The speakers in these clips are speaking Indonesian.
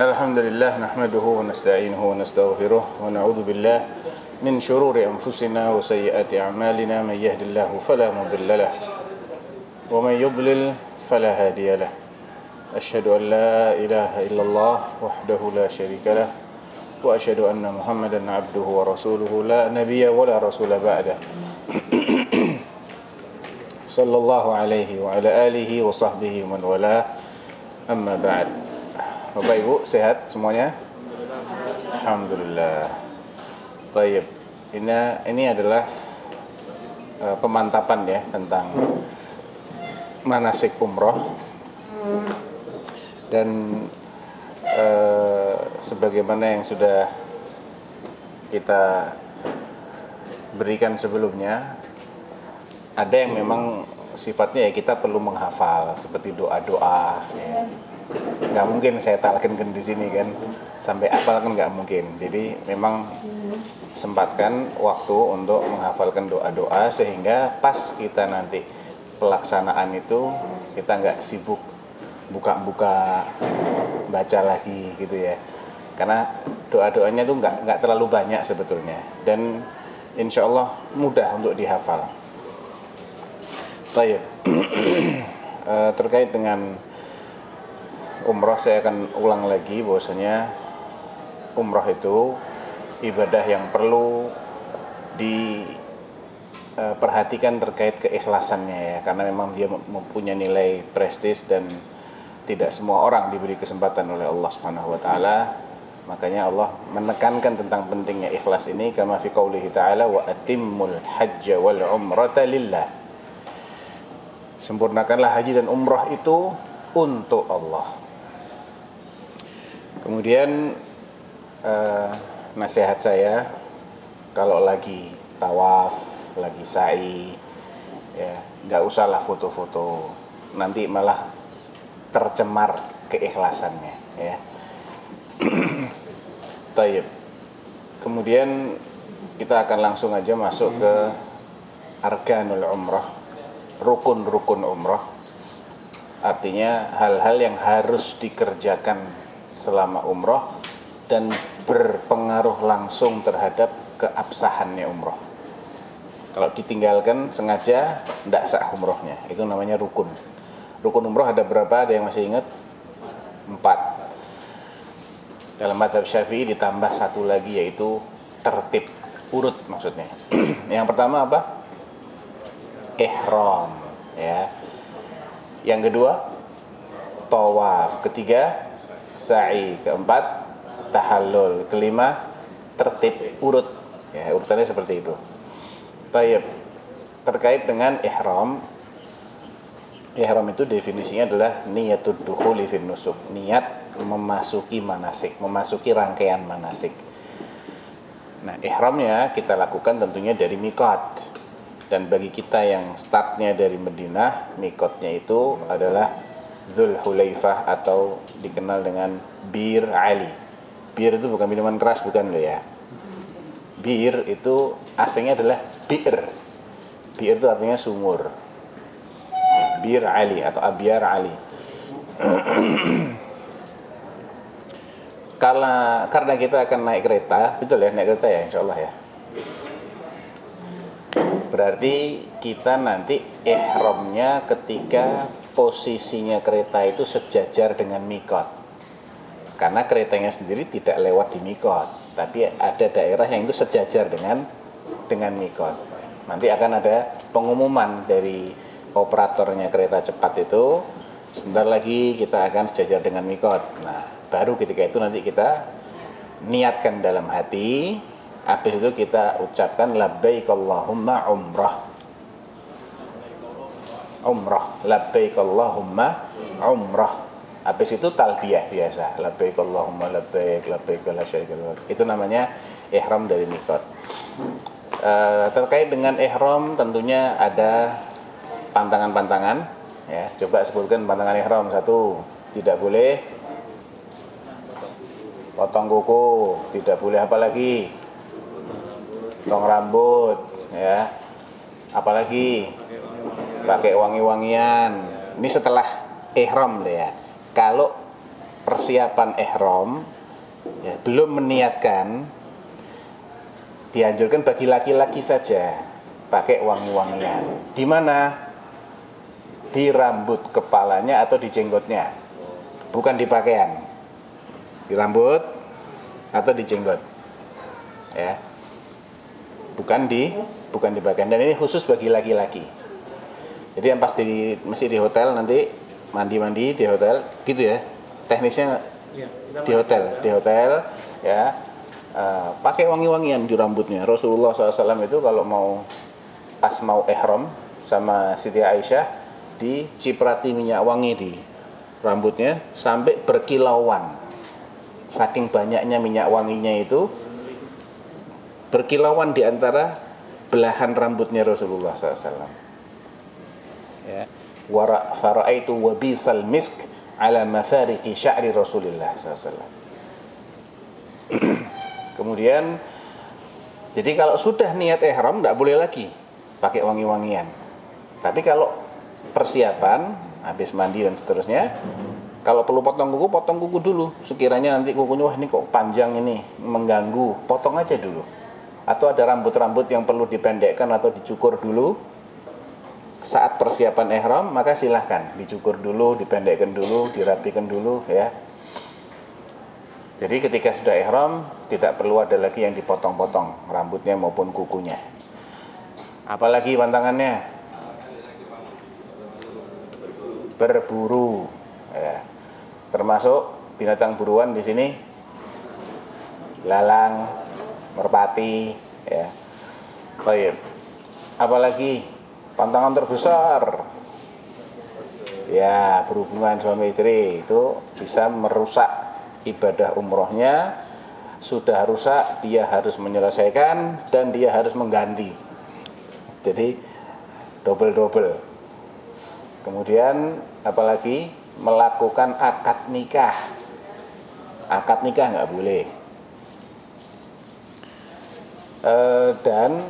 إن الحمد لله نحمده ونستعينه ونستغفره ونعوذ بالله من شرور أنفسنا وسيئات أعمالنا. من يهد الله فلا مضل له ومن يضلل فلا هادي له. أشهد أن لا إله إلا الله وحده لا شريك له وأشهد أن محمدا عبده ورسوله. لا نبي ولا رسول بعده. صلى الله عليه وعلى آله وصحبه ومن والاه. أما بعد. Bapak Ibu sehat semuanya? Alhamdulillah. Taib. Ini ini adalah uh, pemantapan ya tentang manasik umroh dan uh, sebagaimana yang sudah kita berikan sebelumnya ada yang memang sifatnya ya kita perlu menghafal seperti doa-doa ya nggak mungkin saya talkinkan di sini kan. Sampai apal kan nggak mungkin. Jadi memang sempatkan waktu untuk menghafalkan doa-doa sehingga pas kita nanti pelaksanaan itu kita nggak sibuk buka-buka baca lagi gitu ya. Karena doa-doanya tuh nggak nggak terlalu banyak sebetulnya. Dan insya Allah mudah untuk dihafal. Baik terkait dengan umroh saya akan ulang lagi bahwasanya umroh itu ibadah yang perlu diperhatikan terkait keikhlasannya ya. Karena memang dia mempunyai nilai prestis dan tidak semua orang diberi kesempatan oleh Allah Subhanahu wa taala. Makanya Allah menekankan tentang pentingnya ikhlas ini kama fi qaulihi ta'ala wa atimmul hajja wal umrata lillah. Sempurnakanlah haji dan umrah itu untuk Allah Kemudian uh, nasihat saya kalau lagi tawaf, lagi sa'i, ya nggak usahlah foto-foto, nanti malah tercemar keikhlasannya, ya. Taib. Kemudian kita akan langsung aja masuk ke arkanul umrah, rukun-rukun umrah. Artinya hal-hal yang harus dikerjakan selama umroh dan berpengaruh langsung terhadap keabsahannya umroh. Kalau ditinggalkan sengaja tidak sah umrohnya, itu namanya rukun. Rukun umroh ada berapa? Ada yang masih ingat? Empat. Dalam madhab syafi'i ditambah satu lagi yaitu tertib urut maksudnya. yang pertama apa? Ihram, ya. Yang kedua tawaf, ketiga sa'i keempat tahallul kelima tertib urut. Ya urutannya seperti itu. Tayyip terkait dengan ihram ihram itu definisinya adalah niatud dukhuli fin nusuk. Niat memasuki manasik memasuki rangkaian manasik. Nah ihramnya kita lakukan tentunya dari mikot. Dan bagi kita yang startnya dari Madinah mikotnya itu adalah Dhul Hulaifah atau dikenal dengan Bir Ali. Bir itu bukan minuman keras bukan loh ya. Bir itu aslinya adalah bir. Bir itu artinya sumur. Bir Ali atau Abiar Ali. karena karena kita akan naik kereta, betul ya naik kereta ya insya Allah ya. Berarti kita nanti ihramnya ketika posisinya kereta itu sejajar dengan mikot karena keretanya sendiri tidak lewat di mikot tapi ada daerah yang itu sejajar dengan dengan mikot nanti akan ada pengumuman dari operatornya kereta cepat itu. Sebentar lagi kita akan sejajar dengan mikot nah baru ketika itu nanti kita niatkan dalam hati. Habis itu kita ucapkan labbaik Allahumma umrah umrah. Labbaik Allahumma umrah. Habis itu talbiyah biasa. Labbaik Allahumma labbaik labbaik la syarika itu namanya ihram dari mikot uh, terkait dengan ihram tentunya ada pantangan-pantangan ya. Coba sebutkan pantangan ihram. Satu tidak boleh potong kuku tidak boleh apa lagi? Potong rambut ya. Apalagi pakai wangi-wangian ini setelah ihram deh ya kalau persiapan ihram ya, belum meniatkan dianjurkan bagi laki-laki saja pakai wangi-wangian. Di mana? Di rambut kepalanya atau di jenggotnya. Bukan di pakaian. Di rambut atau di jenggot. Ya. Bukan di bukan di pakaian. Dan ini khusus bagi laki-laki. Jadi yang pasti masih di hotel nanti mandi-mandi di hotel gitu ya. Teknisnya kita di hotel, di hotel ya uh, pakai wangi-wangian di rambutnya. Rasulullah SAW itu kalau mau pas mau ihram sama Siti Aisyah diciprati minyak wangi di rambutnya sampai berkilauan. Saking banyaknya minyak wanginya itu berkilauan di antara belahan rambutnya Rasulullah SAW. Ya. Wara faraitu wabisal misk ala mafariki sya'ri Rasulullah SAW. Kemudian jadi kalau sudah niat ihram tidak boleh lagi pakai wangi-wangian. Tapi kalau persiapan habis mandi dan seterusnya, kalau perlu potong kuku, potong kuku dulu. Sekiranya nanti kukunya wah ini kok panjang ini mengganggu, potong aja dulu. Atau ada rambut-rambut yang perlu dipendekkan atau dicukur dulu. Saat persiapan ihram maka silahkan dicukur dulu, dipendekkan dulu, dirapikan dulu ya. Jadi ketika sudah ihram tidak perlu ada lagi yang dipotong-potong rambutnya maupun kukunya. Apalagi pantangannya berburu, ya. termasuk binatang buruan di sini lalang, merpati, ya. Baik. Apalagi pantangan terbesar, ya berhubungan suami istri itu bisa merusak ibadah umrohnya. Sudah rusak dia harus menyelesaikan dan dia harus mengganti. Jadi double double kemudian apalagi melakukan akad nikah. Akad nikah nggak boleh. E, dan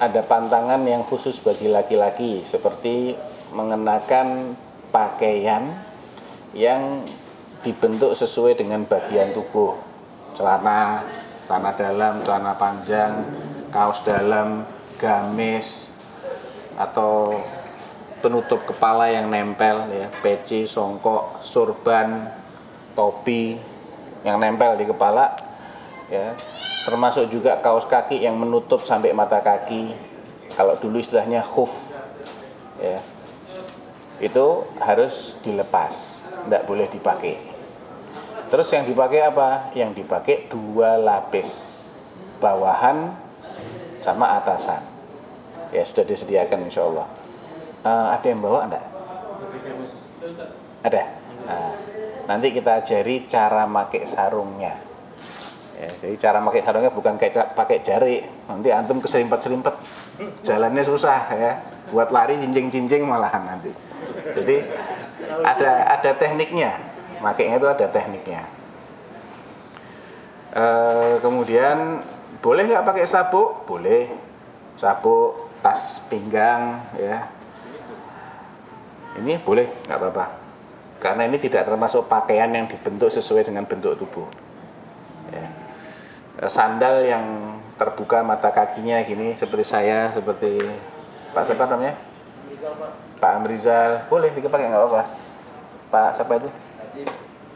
ada pantangan yang khusus bagi laki-laki seperti mengenakan pakaian yang dibentuk sesuai dengan bagian tubuh. Celana celana dalam celana panjang kaos dalam gamis atau penutup kepala yang nempel ya. Peci songkok surban topi yang nempel di kepala ya termasuk juga kaos kaki yang menutup sampai mata kaki kalau dulu istilahnya khuf ya itu harus dilepas tidak boleh dipakai Terus yang dipakai apa? Yang dipakai dua lapis bawahan sama atasan. Ya sudah disediakan insya Allah. Uh, ada yang bawa enggak? Ada. Nah, nanti kita ajari cara pakai sarungnya. Ya, jadi cara pakai sarungnya bukan kayak pakai jari. Nanti antum keserimpet-serimpet, jalannya susah ya. Buat lari cincing-cincing malahan nanti. Jadi ada ada tekniknya makainya itu ada tekniknya e, kemudian boleh nggak pakai sabuk boleh sabuk tas pinggang ya ini boleh nggak apa-apa karena ini tidak termasuk pakaian yang dibentuk sesuai dengan bentuk tubuh. Sandal yang terbuka mata kakinya gini seperti saya seperti Pak siapa namanya Pak Amrizal boleh dipakai nggak apa-apa Pak siapa itu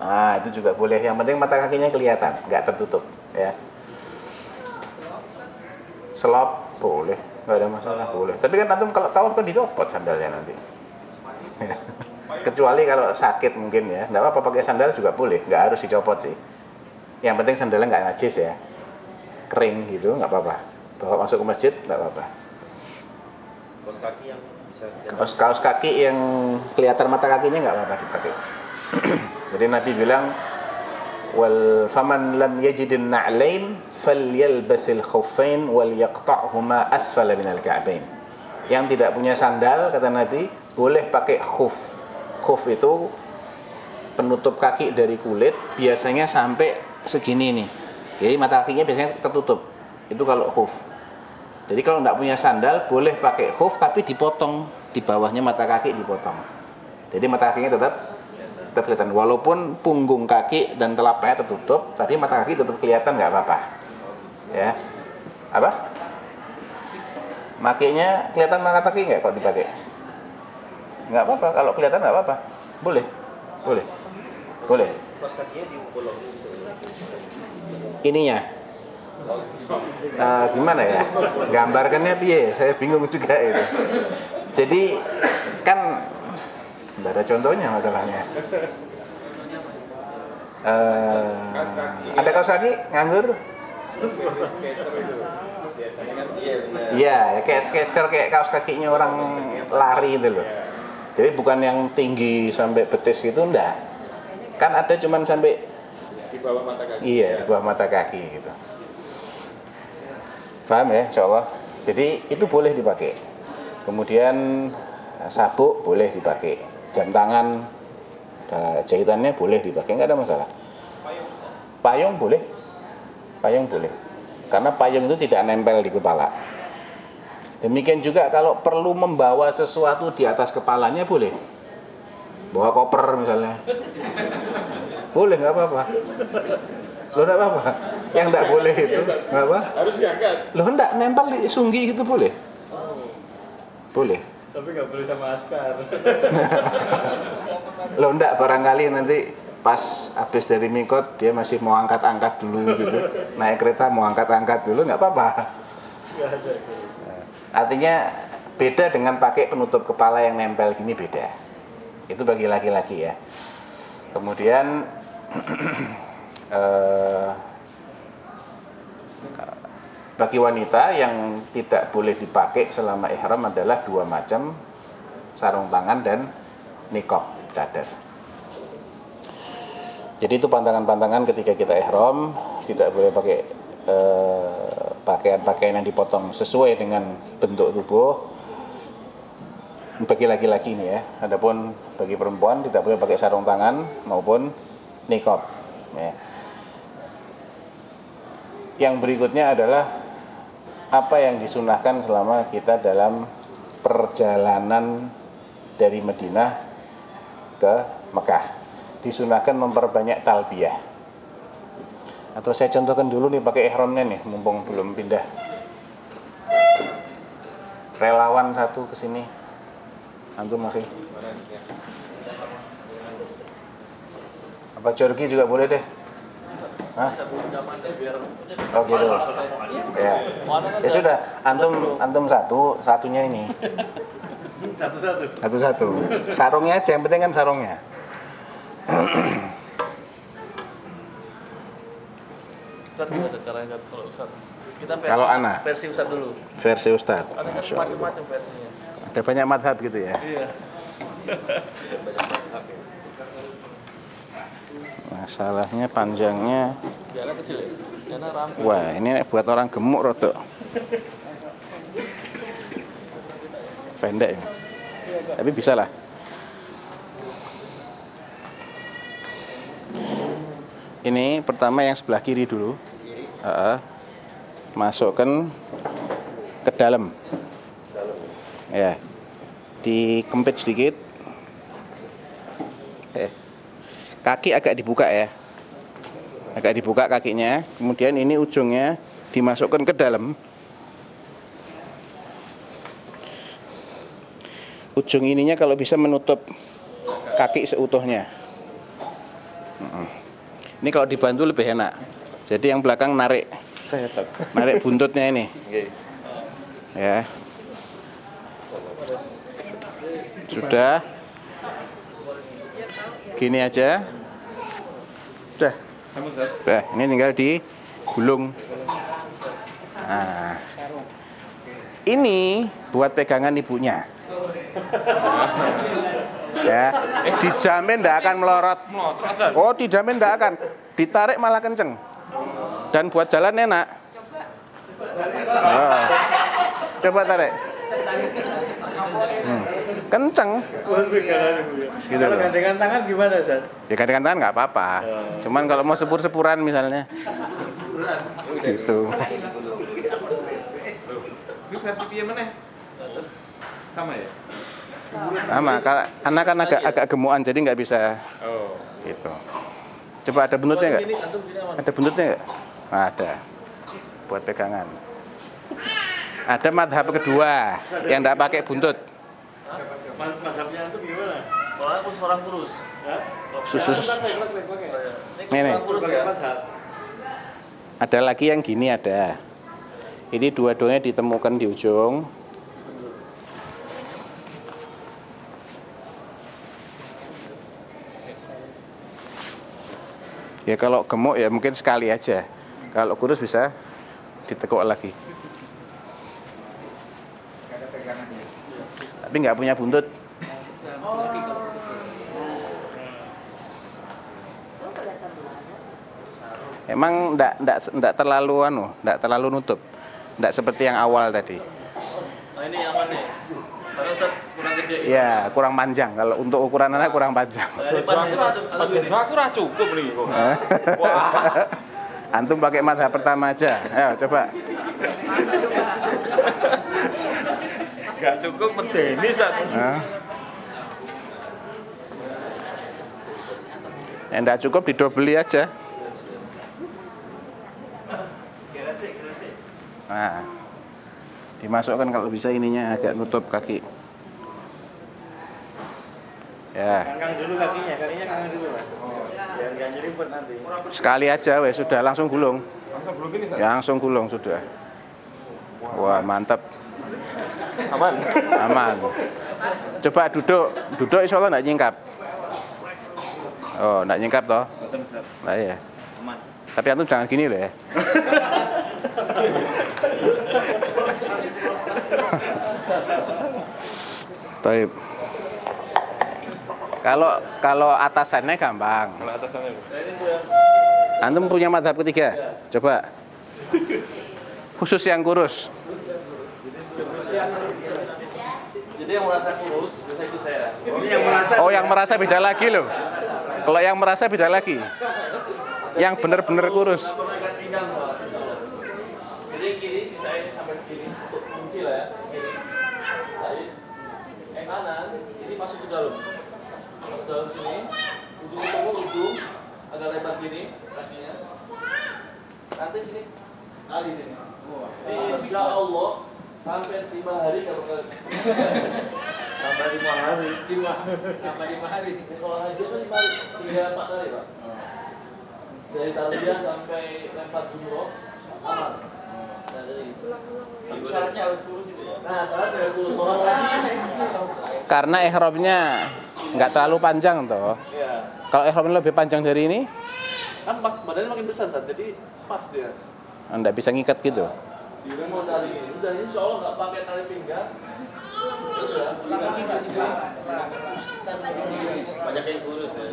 Nah, itu juga boleh. Yang penting mata kakinya kelihatan, nggak tertutup, ya. Selop boleh, nggak ada masalah, boleh. Tapi kan antum kalau tawaf kan dicopot sandalnya nanti. Kecuali kalau sakit mungkin ya, nggak apa-apa pakai sandal juga boleh, nggak harus dicopot sih. Yang penting sandalnya nggak najis ya, kering gitu, nggak apa-apa. Bawa masuk ke masjid nggak apa-apa. kaos kaki yang bisa Kaos, kaos kaki yang kelihatan mata kakinya nggak apa-apa dipakai. Jadi Nabi bilang wal faman lam yajidin na'lain falyalbasil khuffain wal yaqta'huma asfala minal ka'bain. Yang tidak punya sandal kata Nabi boleh pakai khuf. Khuf itu penutup kaki dari kulit biasanya sampai segini nih. Jadi mata kakinya biasanya tertutup. Itu kalau khuf. Jadi kalau tidak punya sandal boleh pakai khuf tapi dipotong. Di bawahnya mata kaki dipotong. Jadi mata kakinya tetap tetap kelihatan walaupun punggung kaki dan telapaknya tertutup tapi mata kaki tetap kelihatan nggak apa-apa. Ya. Apa? Makainya kelihatan mata kaki nggak kalau dipakai? Nggak apa-apa. Kalau kelihatan nggak apa-apa. Boleh. Boleh. Boleh. Kos kakinya. Ininya Eh, gimana ya gambarkannya piye saya bingung juga itu jadi kan nggak ada contohnya masalahnya Eh, ada kaos kaki nganggur Iya. Iya, ya kayak sketcher kayak kaos kakinya orang lari itu loh. Jadi bukan yang tinggi sampai betis gitu enggak. Kan ada cuman sampai di bawah mata kaki. iya di bawah mata kaki gitu. Paham ya, insya Allah. Jadi itu boleh dipakai. Kemudian sabuk boleh dipakai. Jam tangan, eh, jahitannya boleh dipakai, nggak ada masalah. Payung boleh, payung boleh. Karena payung itu tidak nempel di kepala. Demikian juga kalau perlu membawa sesuatu di atas kepalanya boleh. Bawa koper misalnya. Boleh nggak apa-apa. Lo nggak apa-apa. Yang nggak boleh itu nggak apa? Harus diangkat. Lo nggak nempel di sunggi gitu boleh? Boleh. Tapi nggak boleh sama askar. Lo nggak barangkali nanti pas habis dari mikot dia masih mau angkat-angkat dulu gitu. Naik kereta mau angkat-angkat dulu nggak apa-apa. Artinya beda dengan pakai penutup kepala yang nempel gini beda. Itu bagi laki-laki ya. Kemudian eh, bagi wanita yang tidak boleh dipakai selama ihram adalah dua macam sarung tangan dan nikop cadar. Jadi itu pantangan-pantangan ketika kita ihram tidak boleh pakai eh, pakaian-pakaian yang dipotong sesuai dengan bentuk tubuh bagi laki-laki ini ya. Adapun bagi perempuan tidak boleh pakai sarung tangan maupun nikop. Ya. Yang berikutnya adalah apa yang disunahkan selama kita dalam perjalanan dari Madinah ke Mekah. Disunahkan memperbanyak talbiyah. Atau saya contohkan dulu nih pakai ihramnya nih, mumpung belum pindah. Relawan satu ke sini. Antum masih. Apa Jorgi juga boleh deh. Hah? Oh gitu. Ya. Ya sudah, antum antum satu, satunya ini. Satu-satu. Satu-satu. Sarungnya aja, yang penting kan sarungnya. Ustaz gimana Ustaz caranya Ustaz? kalau Ustaz? Kita versi, Kalau Ana? versi Ustaz dulu. Versi Ustadz. Ada kan macam-macam versinya. Ada banyak madhab gitu ya. Iya. Masalahnya panjangnya. Ya. Wah, ini buat orang gemuk rodok. Pendek ya. Tapi bisa lah. Ini pertama yang sebelah kiri dulu. Heeh. masukkan ke dalam. Ya. Dikempit sedikit. Eh. Kaki agak dibuka ya. Agak dibuka kakinya. Kemudian ini ujungnya dimasukkan ke dalam. Ujung ininya kalau bisa menutup kaki seutuhnya. Ini kalau dibantu lebih enak. Jadi yang belakang narik. Narik buntutnya ini. Ya. Sudah gini aja. Sudah sudah ini tinggal digulung nah. Ini buat pegangan ibunya. Ya. Dijamin tidak akan melorot. Oh dijamin tidak akan. Ditarik malah kenceng. Dan buat jalan enak. Oh. coba tarik. Hmm. Kenceng ya. Gitu Kalau gandengan tangan gimana Ustaz? ya gandengan tangan nggak apa-apa cuman kalau mau sepur-sepuran misalnya gitu Ini versi piye meneh? Sama ya? Sama, kalau anak kan agak agak gemukan jadi nggak bisa Oh. gitu. Coba ada buntutnya nggak? Ada buntutnya nggak? Ada. Buat pegangan. Ada madhab kedua yang nggak pakai buntut. Mazhabnya itu gimana? Soalnya aku seorang kurus. Susus. Ini Ini ya. mazhab. Ada lagi yang gini ada. Ini dua-duanya ditemukan di ujung. Ya kalau gemuk ya mungkin sekali aja. Kalau kurus bisa ditekuk lagi. Tapi nggak punya buntut. Emang ndak ndak ndak terlalu anu, ndak terlalu nutup. Ndak seperti yang awal tadi. Nah ini aman nih. Karena Ustaz kurang gede. Ya, kurang panjang. Kalau untuk ukuran anak kurang panjang. Aku ora cukup nih kok. Antum pakai mata pertama aja. Ayo coba. Gak cukup medeni Ustaz. Hah? Yang ndak cukup didobeli aja. Nah, dimasukkan kalau bisa ininya agak nutup kaki. Ya, Kangkang dulu kakinya, kakinya kangkang dulu Pak. Biar nggak nyeripet nanti. sekali aja wes sudah langsung gulung. Langsung belum gini Ya, langsung gulung sudah. Wah, mantap. Aman. Aman. Coba duduk, duduk insya Allah nggak nyingkap. Oh, nggak nyingkap toh? Nah ya. Aman. Tapi antum jangan gini loh ya. Taib. Kalau kalau atasannya gampang. Kalau atasannya Bu. Ini Bu. Antum punya madhab ketiga? Coba. Khusus yang kurus. Jadi yang merasa kurus, bisa ikut saya. Ini yang merasa Oh, yang merasa beda lagi loh. Kalau yang merasa beda lagi. Yang benar-benar kurus. Jadi kiri sisa ini sampai segini untuk kunci lah ya. Kiri. Said. Yang kanan ini masuk ke dalam. Masuk ke dalam sini. Ujung ketemu ujung agak lebar gini kakinya. Nanti sini kali sini. Insya Allah sampai lima hari kalau kalian sampai lima hari. lima sampai lima hari. Kalau haji kan lima hari, tiga empat hari pak. Dari tarbiyah sampai lempar jumroh aman. Nah, dari syaratnya harus kurus itu ya. Nah, saat tidak kurus. Karena ihramnya nggak terlalu panjang toh. Iya. Kalau ihramnya lebih panjang dari ini, Kan badannya makin besar saat jadi pas dia. Nggak bisa ngikat gitu. Dia mau tali ini, udah insya Allah nggak pakai tali pinggang. Udah, lagi Banyak yang kurus ya.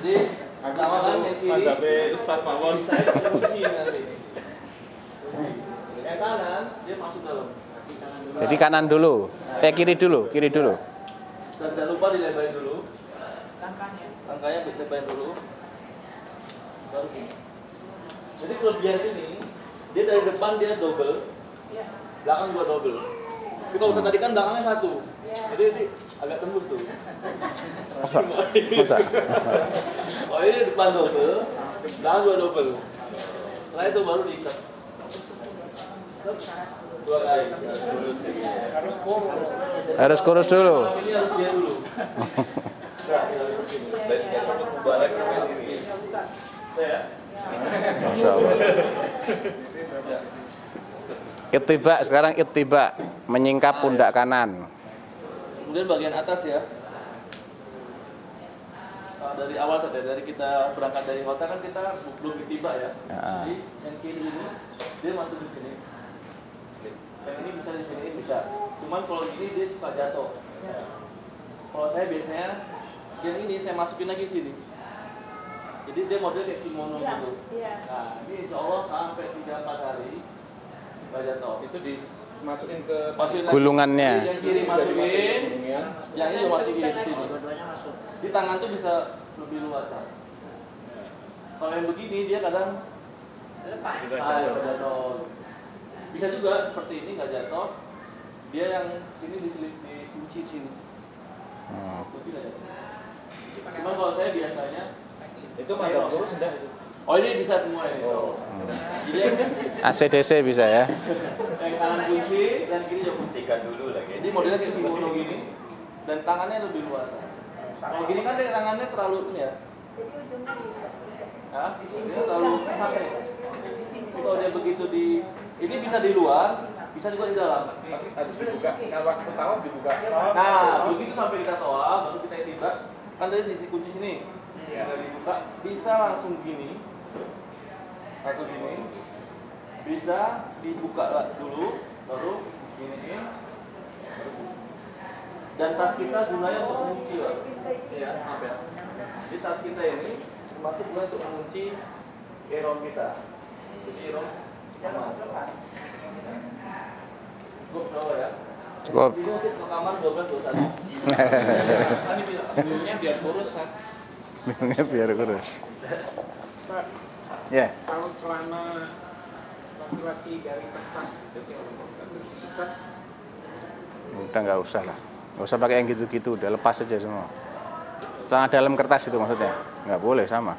Jadi, pertama yang kiri, Mantapnya Ustaz Mawon. saya kunci nanti. Yang kanan, dia masuk dalam. Jadi kanan dulu, eh kiri dulu, kiri dulu. Dan jangan lupa dilebarin dulu. Langkahnya. Langkahnya dilebarin dulu. Baru gini. Jadi kelebihan ini, dia dari depan dia double, belakang juga double. Tapi kalau saya tadi kan belakangnya satu. Jadi ini agak tembus tuh. Masa? Masa? Oh ini depan double, belakang juga double. Setelah itu baru diikat. Harus kurus harus dia dulu. Dan besok ke Kuba lagi kan ini. Saya. Masya Allah. Ittiba sekarang ittiba menyingkap pundak kanan. Kemudian bagian atas ya. Uh, dari awal saja, dari kita berangkat dari hotel kan kita belum tiba ya. Ya. Jadi yang kiri ini dia masuk di sini. Yang ini bisa di sini bisa. Cuman kalau gini dia suka jatuh. Kalau saya biasanya yang ini saya masukin lagi sini. Jadi dia model kayak kimono gitu. Nah ini insya Allah sampai 3-4 hari nggak jatuh. Itu dimasukin ke Masukin. Gulungannya. Yang kiri masukin, yang ini juga masukin di sini. Di tangan tuh bisa lebih luas. Kalau yang begini dia kadang Ah, ya, jatuh. Bisa juga seperti ini nggak jatuh. Dia yang sini diselip dikunci sini. Hmm. Kunci nggak jatuh. Cuma kalau saya biasanya Itu kurus enggak itu? Oh ini bisa semua ini. Oh. Jadi yang, ACDC bisa ya. yang kanan kunci dan kiri juga kunci. Buktikan dulu lagi. Jadi modelnya kayak kimono gini dan tangannya lebih luas. Kalau gini kan tangannya terlalu ini ya. Hah? Ini kalau dia begitu di ini bisa di luar, bisa juga di dalam. Tapi harus dibuka. Nah, waktu tawaf dibuka. Nah, begitu sampai kita toa, baru kita tiba. Kan tadi di sini kunci sini. Iya. Kita dibuka, bisa langsung gini. Langsung gini. Bisa dibuka dulu, baru gini. Dan tas kita gunanya untuk mengunci lah. Iya, maaf ya. Jadi tas kita ini masuk gunanya untuk mengunci erom kita. Jadi erom aman. Cukup tahu ya. Nanti ke kamar 12 21. Ini biar kurus. Minumnya biar kurus. Ya. kalau celana laki-laki dari kertas itu Udah nggak usah lah. Nggak usah pakai yang gitu-gitu, udah lepas aja semua. Dalam kertas itu maksudnya. Nggak boleh sama.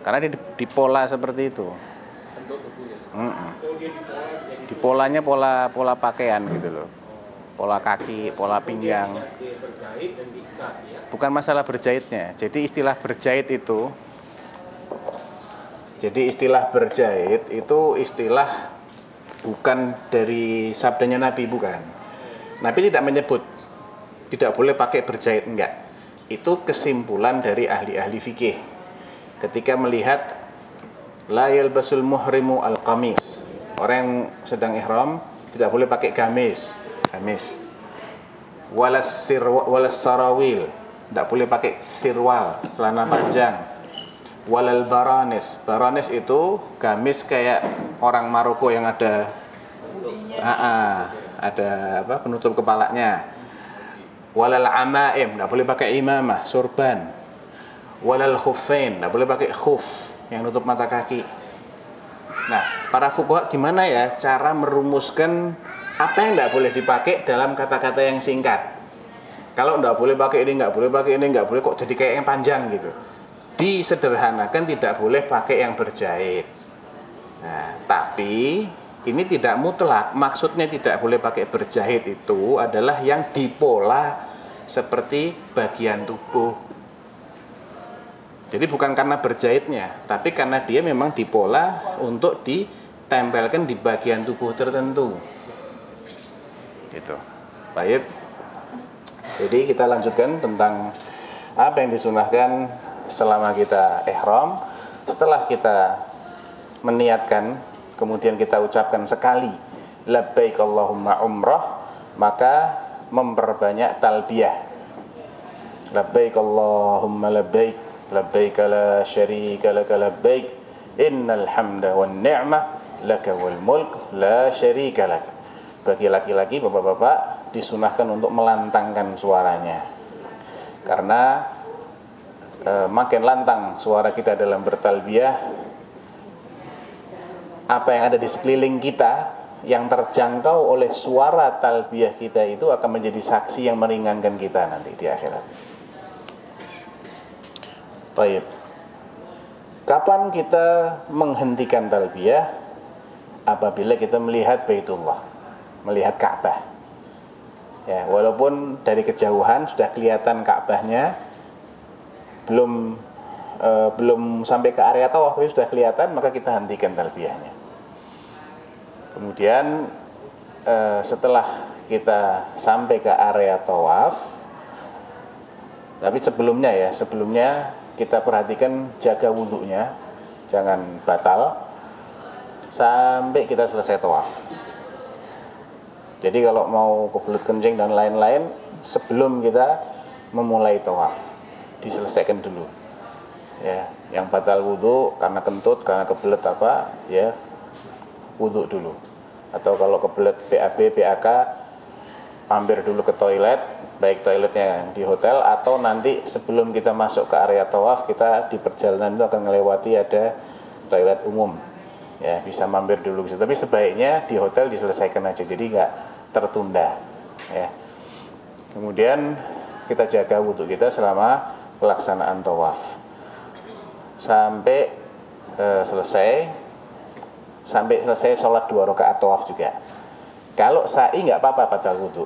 Karena di, di pola seperti itu. Oh dia di polanya pola pola pakaian gitu loh. Pola kaki, pola pinggang. dia ya Bukan masalah berjahitnya. Jadi istilah berjahit itu jadi istilah berjahit itu istilah bukan dari sabdanya Nabi bukan. Nabi tidak menyebut tidak boleh pakai berjahit enggak. Itu kesimpulan dari ahli-ahli fikih. Ketika melihat la yalbasul muhrimu al qamis. Orang yang sedang ihram tidak boleh pakai gamis. Gamis. Walas sirwa, walas sarawil. Tidak boleh pakai sirwal, celana panjang walal baranis baranis itu gamis kayak orang Maroko yang ada Ah, ah, ada apa penutup kepalanya walal amaim nggak boleh pakai imamah surban walal khuffain nggak boleh pakai khuf yang nutup mata kaki. Nah para fuqaha gimana ya cara merumuskan apa yang nggak boleh dipakai dalam kata-kata yang singkat? Kalau nggak boleh pakai ini nggak boleh pakai ini nggak boleh kok jadi kayak yang panjang gitu? Disederhanakan tidak boleh pakai yang berjahit. Nah, tapi ini tidak mutlak. Maksudnya tidak boleh pakai berjahit itu adalah yang dipola seperti bagian tubuh. Jadi bukan karena berjahitnya, tapi karena dia memang dipola untuk ditempelkan di bagian tubuh tertentu. Gitu. Baik. Jadi kita lanjutkan tentang apa yang disunahkan selama kita ihram setelah kita meniatkan kemudian kita ucapkan sekali labbaik Allahumma umrah maka memperbanyak talbiyah. Labbaik Allahumma labbaik labbaik la syarika laka labbaik innal hamda wan ni'mah laka wal mulk la syarika lak. Bagi laki-laki bapak-bapak disunahkan untuk melantangkan suaranya. Karena e, makin lantang suara kita dalam bertalbiyah apa yang ada di sekeliling kita yang terjangkau oleh suara talbiyah kita itu akan menjadi saksi yang meringankan kita nanti di akhirat. Baik. Kapan kita menghentikan talbiyah? Apabila kita melihat Baitullah, melihat Ka'bah. Ya, walaupun dari kejauhan sudah kelihatan Ka'bahnya, belum e, belum sampai ke area tawaf sudah kelihatan maka kita hentikan talbiyahnya kemudian e, setelah kita sampai ke area tawaf tapi sebelumnya ya sebelumnya kita perhatikan jaga wudhunya jangan batal sampai kita selesai tawaf. Jadi kalau mau kebelut kencing dan lain-lain sebelum kita memulai tawaf diselesaikan dulu. Ya yang batal wudhu karena kentut karena kebelet apa ya wudhu dulu atau kalau kebelet BAB BAK mampir dulu ke toilet baik toiletnya di hotel atau nanti sebelum kita masuk ke area tawaf kita di perjalanan itu akan melewati ada toilet umum. Ya bisa mampir dulu tapi sebaiknya di hotel diselesaikan aja jadi nggak tertunda ya. Kemudian kita jaga wudhu kita selama pelaksanaan tawaf. Sampai eh, selesai sampai selesai sholat dua rakaat tawaf juga kalau sa'i nggak apa-apa batal wudhu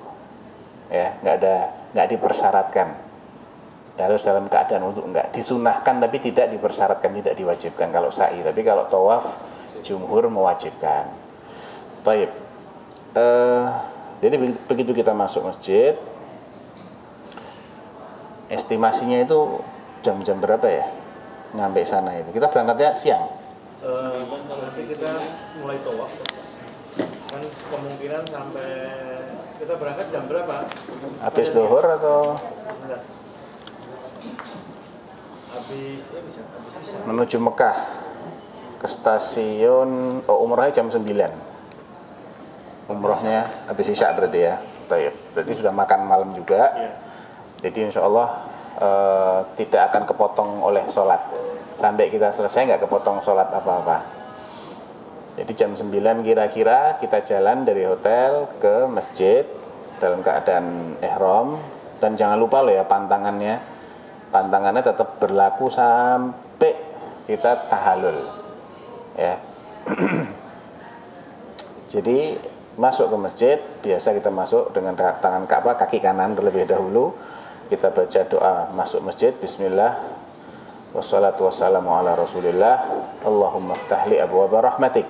ya nggak ada nggak dipersyaratkan harus dalam keadaan wudhu nggak disunahkan tapi tidak dipersyaratkan tidak diwajibkan kalau sa'i tapi kalau tawaf jumhur mewajibkan. Taib. Uh, jadi begitu kita masuk masjid, estimasinya itu jam-jam berapa ya? Nyampe sana itu. Kita berangkatnya siang. Uh, nanti kita mulai tawaf. Kan kemungkinan sampai kita berangkat jam berapa? Habis dohor atau? Enggak. Habis, ya bisa, habis bisa. Menuju Mekah ke stasiun oh umrohnya jam 9 umrohnya habis isya berarti ya Taib. berarti sudah makan malam juga Iya. jadi insya Allah eh, tidak akan kepotong oleh sholat sampai kita selesai nggak kepotong sholat apa-apa. Jadi jam 9 kira-kira kita jalan dari hotel ke masjid dalam keadaan ihram. Dan jangan lupa loh ya pantangannya. Pantangannya tetap berlaku sampai kita tahalul ya. Jadi masuk ke masjid biasa kita masuk dengan tangan kaki kanan terlebih dahulu. Kita baca doa masuk masjid Bismillah wassalatu wassalamu ala rasulillah. Allahumma ftahli rahmatik.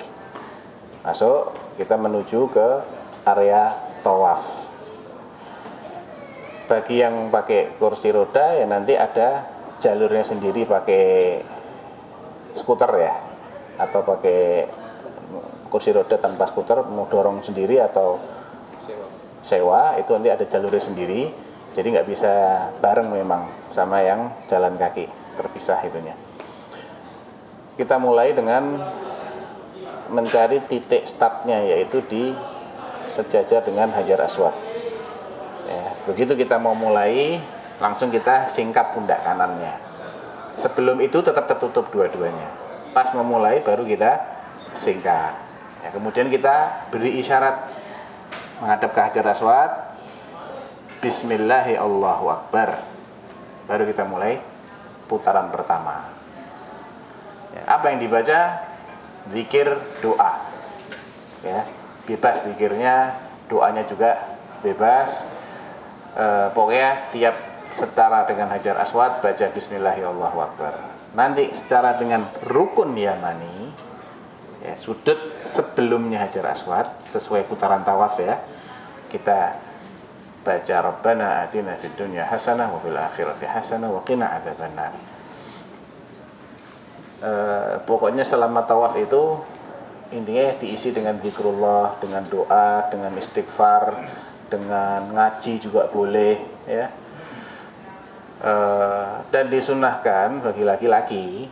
Masuk kita menuju ke area tawaf. Bagi yang pakai kursi roda ya nanti ada jalurnya sendiri pakai skuter ya. Atau pakai kursi roda tanpa skuter mau dorong sendiri atau sewa. Itu nanti ada jalurnya sendiri. Jadi nggak bisa bareng memang sama yang jalan kaki terpisah itunya. Kita mulai dengan mencari titik startnya yaitu di sejajar dengan Hajar Aswad. Ya, begitu kita mau mulai langsung kita singkap pundak kanannya. Sebelum itu tetap tertutup dua-duanya. Pas memulai baru kita singkat ya, kemudian kita beri isyarat menghadap ke Hajar Aswad. Bismillahi Allahu Akbar. Baru kita mulai putaran pertama. Ya, apa yang dibaca? Zikir doa. Ya bebas zikirnya doanya juga bebas. E, pokoknya tiap setara dengan Hajar Aswad baca Bismillahirrahmanirrahim. Nanti secara dengan rukun yamani ya sudut sebelumnya hajar aswad sesuai putaran tawaf ya kita baca Rabbana atina fid dunya hasanah wa fil akhirati hasanah wa qina adzabannar. E, pokoknya selama tawaf itu intinya diisi dengan zikrullah dengan doa dengan istighfar dengan ngaji juga boleh ya. Uh, dan disunahkan bagi laki-laki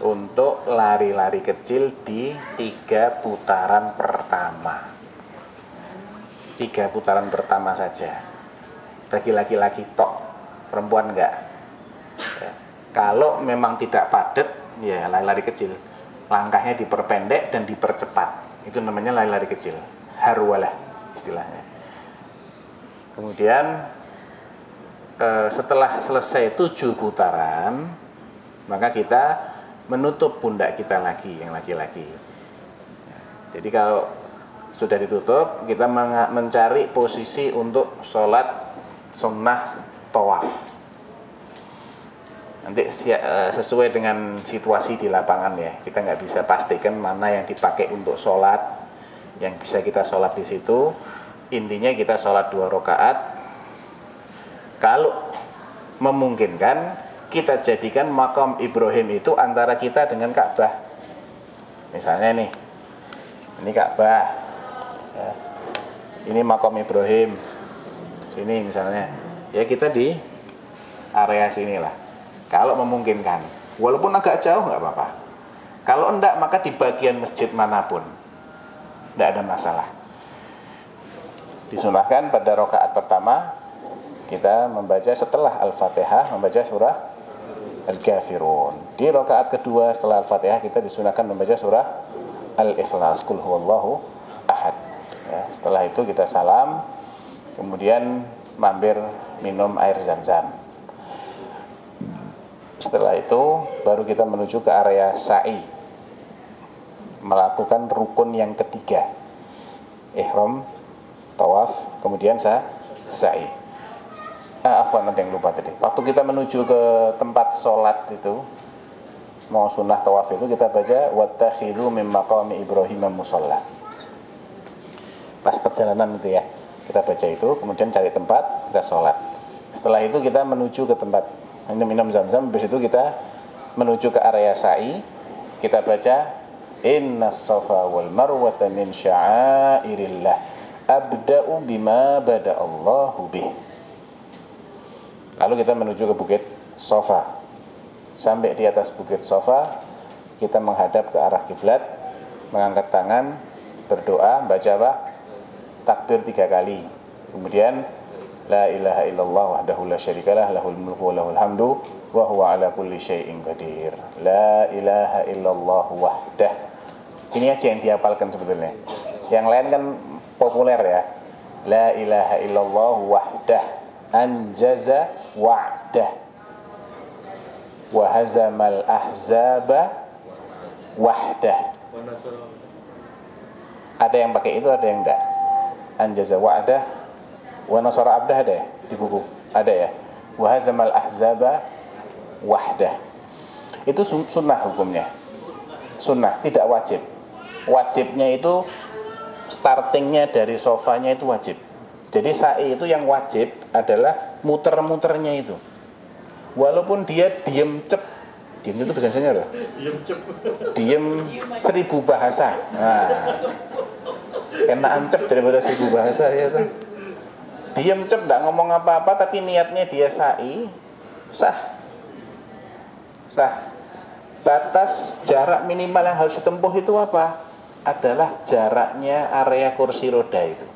untuk lari-lari kecil di tiga putaran pertama. Tiga putaran pertama saja bagi laki-laki tok perempuan enggak? Ya. kalau memang tidak padat ya lari-lari kecil. Langkahnya diperpendek dan dipercepat. Itu namanya lari-lari kecil. Harwalah istilahnya. Kemudian Eh, setelah selesai tujuh putaran maka kita menutup pundak kita lagi yang laki-laki. Jadi kalau sudah ditutup kita mencari posisi untuk sholat sunnah tawaf. Nanti eh, sesuai dengan situasi di lapangan ya kita nggak bisa pastikan mana yang dipakai untuk sholat yang bisa kita sholat di situ. Intinya kita sholat dua rakaat. Kalau memungkinkan kita jadikan makam Ibrahim itu antara kita dengan Ka'bah. Misalnya nih ini Ka'bah. Ya. ini makam Ibrahim sini misalnya ya kita di area sini lah kalau memungkinkan walaupun agak jauh nggak apa-apa kalau enggak maka di bagian masjid mana pun tidak ada masalah disunahkan pada rokaat pertama kita membaca setelah Al-Fatihah membaca surah Al-Kafirun. Di rakaat kedua setelah Al-Fatihah kita disunahkan membaca surah Al-Ikhlas. Huwallahu ahad. Ya, setelah itu kita salam, kemudian mampir minum air zam-zam. Setelah itu baru kita menuju ke area sa'i. Melakukan rukun yang ketiga. Ihram, tawaf, kemudian sa sa'i ah, afwan ada yang lupa tadi waktu kita menuju ke tempat sholat itu mau sunnah tawaf itu kita baca wattakhidhu min maqami ibrahim musalla pas perjalanan itu ya kita baca itu kemudian cari tempat kita sholat setelah itu kita menuju ke tempat minum-minum zam-zam habis itu kita menuju ke area sa'i kita baca inna safa wal marwata min sya'airillah abda'u bima bada Allahu bih Lalu kita menuju ke Bukit Sofa. Sampai di atas Bukit Sofa, kita menghadap ke arah kiblat, mengangkat tangan, berdoa, baca apa? Takbir tiga kali. Kemudian La ilaha illallah wahdahu la syarikalah lahul mulku wa lahul hamdu wa huwa ala kulli syai'in qadir. La ilaha illallah wahdah. Ini aja yang dihafalkan sebetulnya. Yang lain kan populer ya. La ilaha illallah wahdah anjaza wa'dah wa hazamal ahzaba wahdah ada yang pakai itu ada yang enggak anjaza wa'dah wa nasara abdah ada ya di buku ada ya wa hazamal ahzaba wahdah itu sunnah hukumnya sunnah tidak wajib wajibnya itu startingnya dari sofanya itu wajib jadi sa'i itu yang wajib adalah muter-muternya itu. Walaupun dia diem cep, diem itu bahasanya loh. Diem cep. Diem seribu bahasa. Nah, kena ancep daripada seribu bahasa ya tuh. Diem cep, tidak ngomong apa-apa, tapi niatnya dia sa'i, sah. Sah. Batas jarak minimal yang harus ditempuh itu apa? Adalah jaraknya area kursi roda itu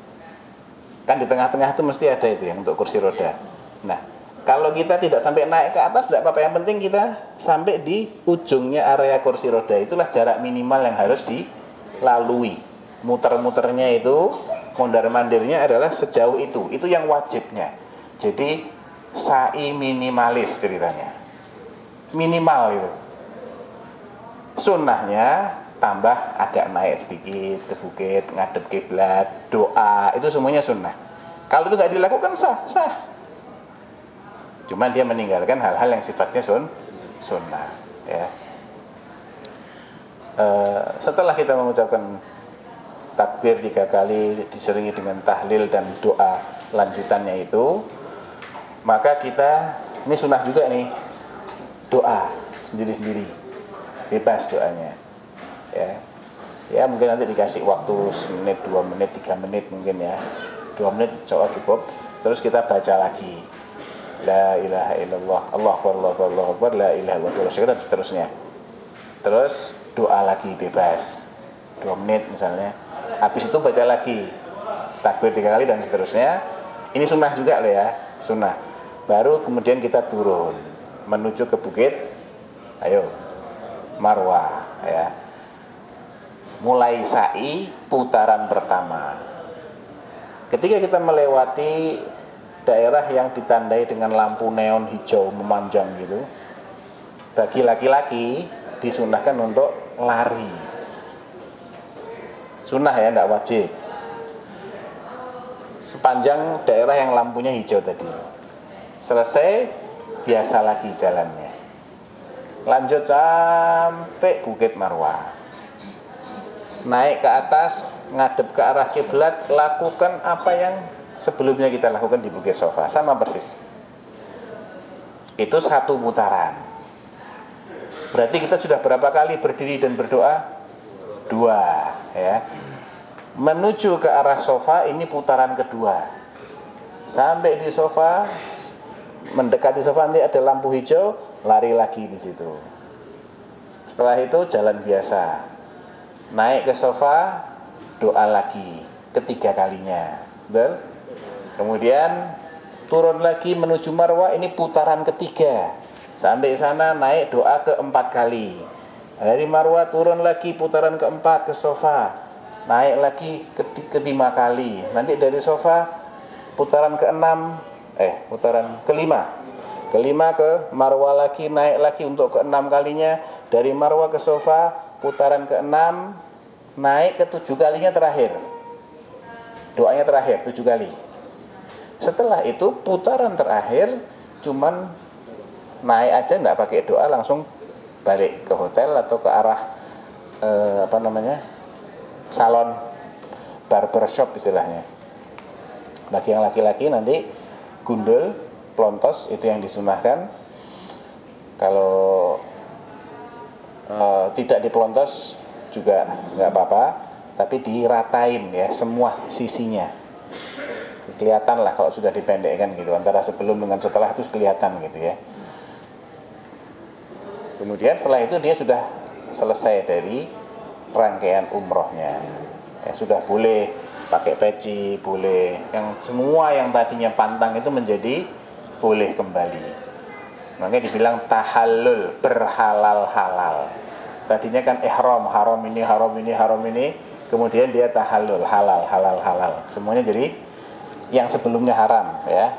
kan di tengah-tengah itu mesti ada itu yang untuk kursi roda nah kalau kita tidak sampai naik ke atas tidak apa-apa yang penting kita sampai di ujungnya area kursi roda itulah jarak minimal yang harus dilalui muter-muternya itu mondar mandirnya adalah sejauh itu itu yang wajibnya jadi sa'i minimalis ceritanya minimal itu sunnahnya tambah agak naik sedikit ke bukit, ngadep kiblat, doa, itu semuanya sunnah. Kalau itu nggak dilakukan sah, sah. Cuma dia meninggalkan hal-hal yang sifatnya sun, sunnah. Ya. E, setelah kita mengucapkan takbir tiga kali diseringi dengan tahlil dan doa lanjutannya itu, maka kita ini sunnah juga nih doa sendiri-sendiri. Bebas doanya. Ya. Ya mungkin nanti dikasih waktu semenit dua menit tiga menit mungkin ya. Dua menit coba cukup. Terus kita baca lagi. La ilaha illallah Allah akbar Allah Allah akbar la ilaha illallah dan seterusnya. Terus doa lagi bebas. Dua menit misalnya habis itu baca lagi. Takbir tiga kali dan seterusnya. Ini sunnah juga loh ya sunnah. Baru kemudian kita turun menuju ke bukit. Ayo marwah ya. Mulai sa'i putaran pertama. Ketika kita melewati daerah yang ditandai dengan lampu neon hijau memanjang gitu, bagi laki-laki disunahkan untuk lari. Sunnah ya, tidak wajib. Sepanjang daerah yang lampunya hijau tadi. Selesai, biasa lagi jalannya. Lanjut sampai Bukit Marwah naik ke atas, ngadep ke arah kiblat, lakukan apa yang sebelumnya kita lakukan di Bukit Sofa, sama persis. Itu satu putaran. Berarti kita sudah berapa kali berdiri dan berdoa? Dua, ya. Menuju ke arah sofa ini putaran kedua. Sampai di sofa, mendekati sofa nanti ada lampu hijau, lari lagi di situ. Setelah itu jalan biasa, naik ke sofa doa lagi ketiga kalinya betul kemudian turun lagi menuju marwah ini putaran ketiga Sampai sana naik doa keempat kali. Dari Marwah turun lagi putaran keempat ke sofa. Naik lagi ke kelima kali. Nanti dari sofa putaran keenam eh putaran kelima. Kelima ke Marwah lagi naik lagi untuk keenam kalinya. Dari Marwah ke sofa putaran keenam naik ke tujuh kalinya terakhir. Doanya terakhir tujuh kali. Setelah itu putaran terakhir cuman naik aja nggak pakai doa langsung balik ke hotel atau ke arah eh, apa namanya salon barbershop istilahnya. Bagi yang laki-laki nanti gundul plontos itu yang disunahkan. Kalau eh, tidak diplontos juga nggak apa-apa tapi diratain ya semua sisinya. Kelihatan lah kalau sudah dipendekkan gitu antara sebelum dengan setelah itu kelihatan gitu ya kemudian setelah itu dia sudah selesai dari rangkaian umrohnya. Ya, sudah boleh pakai peci boleh yang semua yang tadinya pantang itu menjadi boleh kembali. Makanya dibilang tahallul berhalal halal tadinya kan ihram haram ini haram ini haram ini kemudian dia tahallul halal halal halal. Semuanya jadi yang sebelumnya haram ya.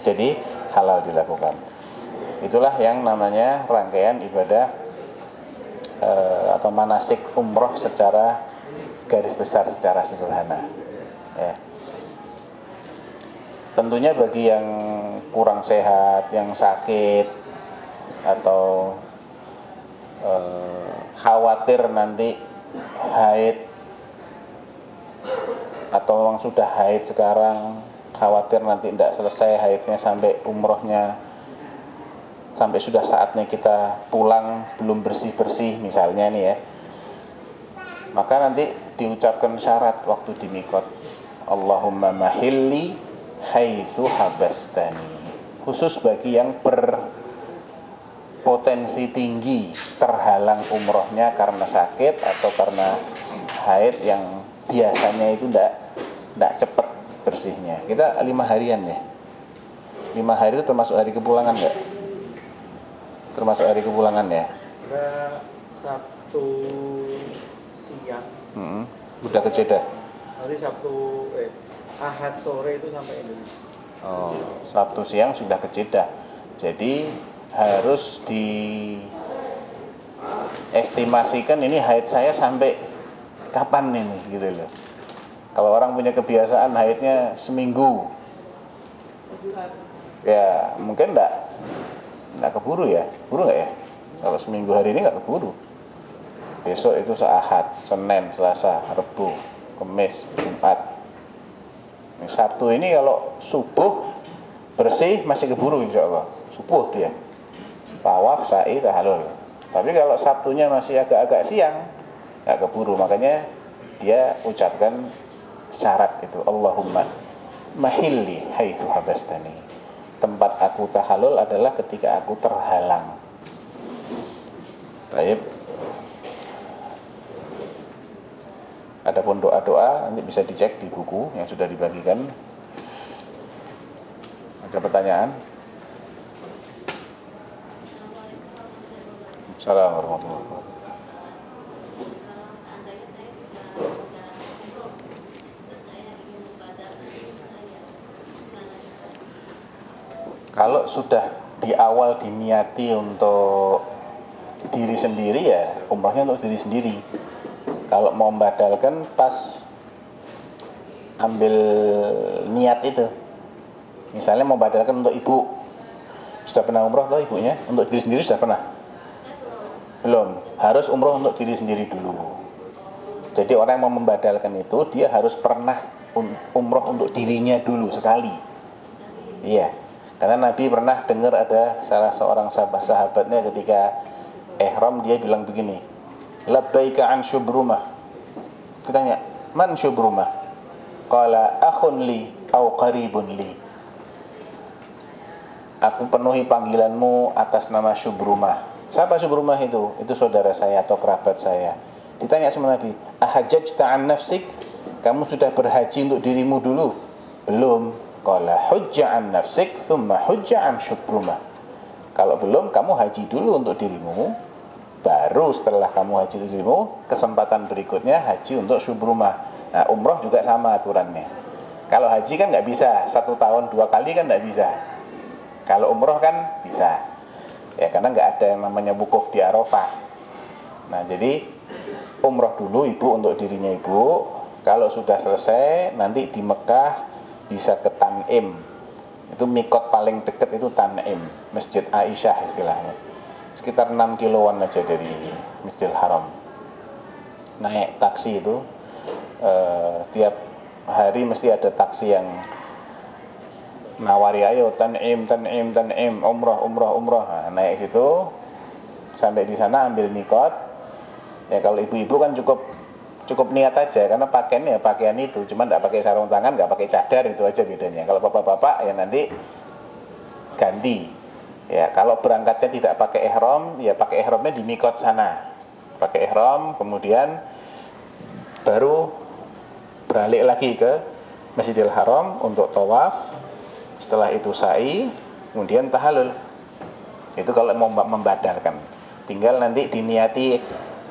Jadi halal dilakukan itulah yang namanya rangkaian ibadah eh, atau manasik umroh secara garis besar secara sederhana ya. Tentunya bagi yang kurang sehat yang sakit atau eh, khawatir nanti haid atau memang sudah haid sekarang khawatir nanti tidak selesai haidnya sampai umrohnya sampai sudah saatnya kita pulang belum bersih-bersih misalnya nih ya. Maka nanti diucapkan syarat waktu di mikot. Allahumma mahilli haitsu habastani. Khusus bagi yang berpotensi tinggi terhalang umrohnya karena sakit atau karena haid yang biasanya itu tidak tidak cepat bersihnya. Kita lima harian ya. Lima hari itu termasuk hari kepulangan nggak termasuk hari kepulangan ya? Kita Sabtu siang, hmm. udah ke Jeddah nanti Sabtu eh Ahad sore itu sampai Indonesia. oh, Sabtu siang sudah ke Jeddah jadi harus di estimasikan ini haid saya sampai kapan ini gitu loh. Kalau orang punya kebiasaan haidnya seminggu. Ya mungkin enggak enggak keburu ya? Keburu nggak ya? Kalau seminggu hari ini nggak keburu. Besok itu seahad senin selasa rebu kemis jumat. Sabtu ini kalau subuh bersih masih keburu insya Allah subuh dia. Tawaf sa'i tahalul. Tapi kalau sabtunya masih agak-agak siang nggak keburu. Makanya dia ucapkan syarat itu. Allahumma mahilli haitsu habastani tempat aku tahalul adalah ketika aku terhalang Baik. Adapun doa-doa nanti bisa dicek di buku yang sudah dibagikan. Ada pertanyaan? Assalamualaikum warahmatullahi wabarakatuh. Kalau sudah di awal diniati untuk diri sendiri ya umrahnya untuk diri sendiri. Kalau mau membadalkan pas ambil niat itu. Misalnya mau badalkan untuk ibu. Sudah pernah umroh atau ibunya? Untuk diri sendiri sudah pernah? Belum. Harus umroh untuk diri sendiri dulu. Jadi orang yang mau membadalkan itu dia harus pernah um- umroh untuk dirinya dulu sekali. Iya karena Nabi pernah dengar ada salah seorang sahabat sahabatnya ketika ihram dia bilang begini labbaika an syubrumah ditanya man syubrumah qala akhun li au qaribun li Aku penuhi panggilanmu atas nama Syubrumah. Siapa Syubrumah itu? Itu saudara saya atau kerabat saya. Ditanya sama Nabi, Ahajaj ta'an nafsik? Kamu sudah berhaji untuk dirimu dulu? Belum. Qala hujja an nafsik, thumma hujja an Syubrumah. Kalau belum, kamu haji dulu untuk dirimu. Baru setelah kamu haji untuk dirimu, kesempatan berikutnya haji untuk subrumah. Nah, umroh juga sama aturannya. Kalau haji kan nggak bisa satu tahun dua kali kan nggak bisa. Kalau umroh kan bisa. Ya karena nggak ada yang namanya wukuf di Arafah. Nah jadi umroh dulu ibu untuk dirinya ibu. Kalau sudah selesai nanti di Mekah bisa ke Tanim. Itu mikot paling dekat itu Tanim, Masjid Aisyah istilahnya. Sekitar 6 kiloan aja dari Masjidil Haram. Naik taksi itu eh, tiap hari mesti ada taksi yang nawari ayo tanim tanim tanim umroh umroh umroh nah, naik situ sampai di sana ambil mikot ya kalau ibu-ibu kan cukup cukup niat aja karena pakaiannya pakaian itu cuma nggak pakai sarung tangan nggak pakai cadar itu aja bedanya. Kalau bapak-bapak ya nanti ganti. Ya kalau berangkatnya tidak pakai ihram ya pakai ihramnya di mikot sana. Pakai ihram kemudian baru beralih lagi ke Masjidil Haram untuk tawaf. Setelah itu sa'i kemudian tahalul itu kalau mau membadalkan. Tinggal nanti diniati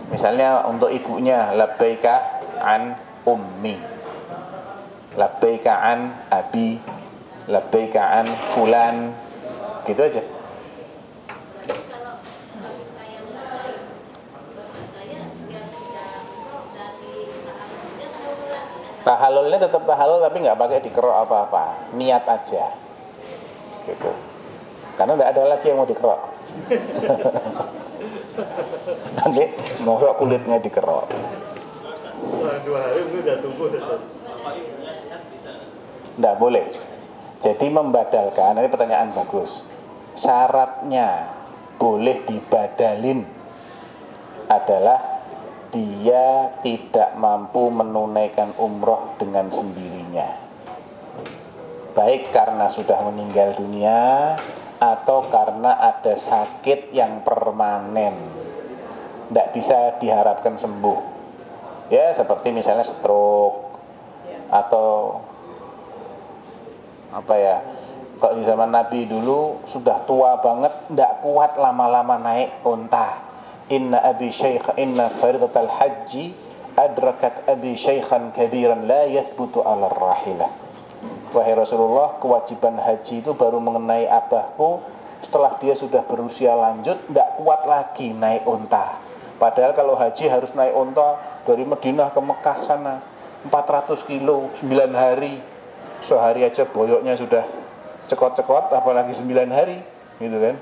misalnya untuk ibunya labbaika an ummi. Labbaika an abi. Labbaika an fulan. Gitu aja. Tahalulnya tetap tahalul tapi nggak pakai dikerok apa-apa. Niat aja. Gitu. Karena nggak ada lagi yang mau dikerok nanti mau kulitnya dikerok. Dua hari itu udah tumbuh nggak boleh. Jadi membadalkan ini pertanyaan bagus. Syaratnya boleh dibadalin adalah dia tidak mampu menunaikan umroh dengan sendirinya. Baik karena sudah meninggal dunia atau karena ada sakit yang permanen. Tidak bisa diharapkan sembuh. Ya seperti misalnya stroke atau apa ya kalau di zaman Nabi dulu sudah tua banget tidak kuat lama-lama naik unta inna abi syaikh inna faridatal haji adrakat abi syaikhan kabiran la yathbutu ala rahilah wahai Rasulullah kewajiban haji itu baru mengenai abahku setelah dia sudah berusia lanjut tidak kuat lagi naik unta padahal kalau haji harus naik unta dari Madinah ke Mekah sana 400 kilo 9 hari sehari aja boyoknya sudah cekot-cekot apalagi 9 hari gitu kan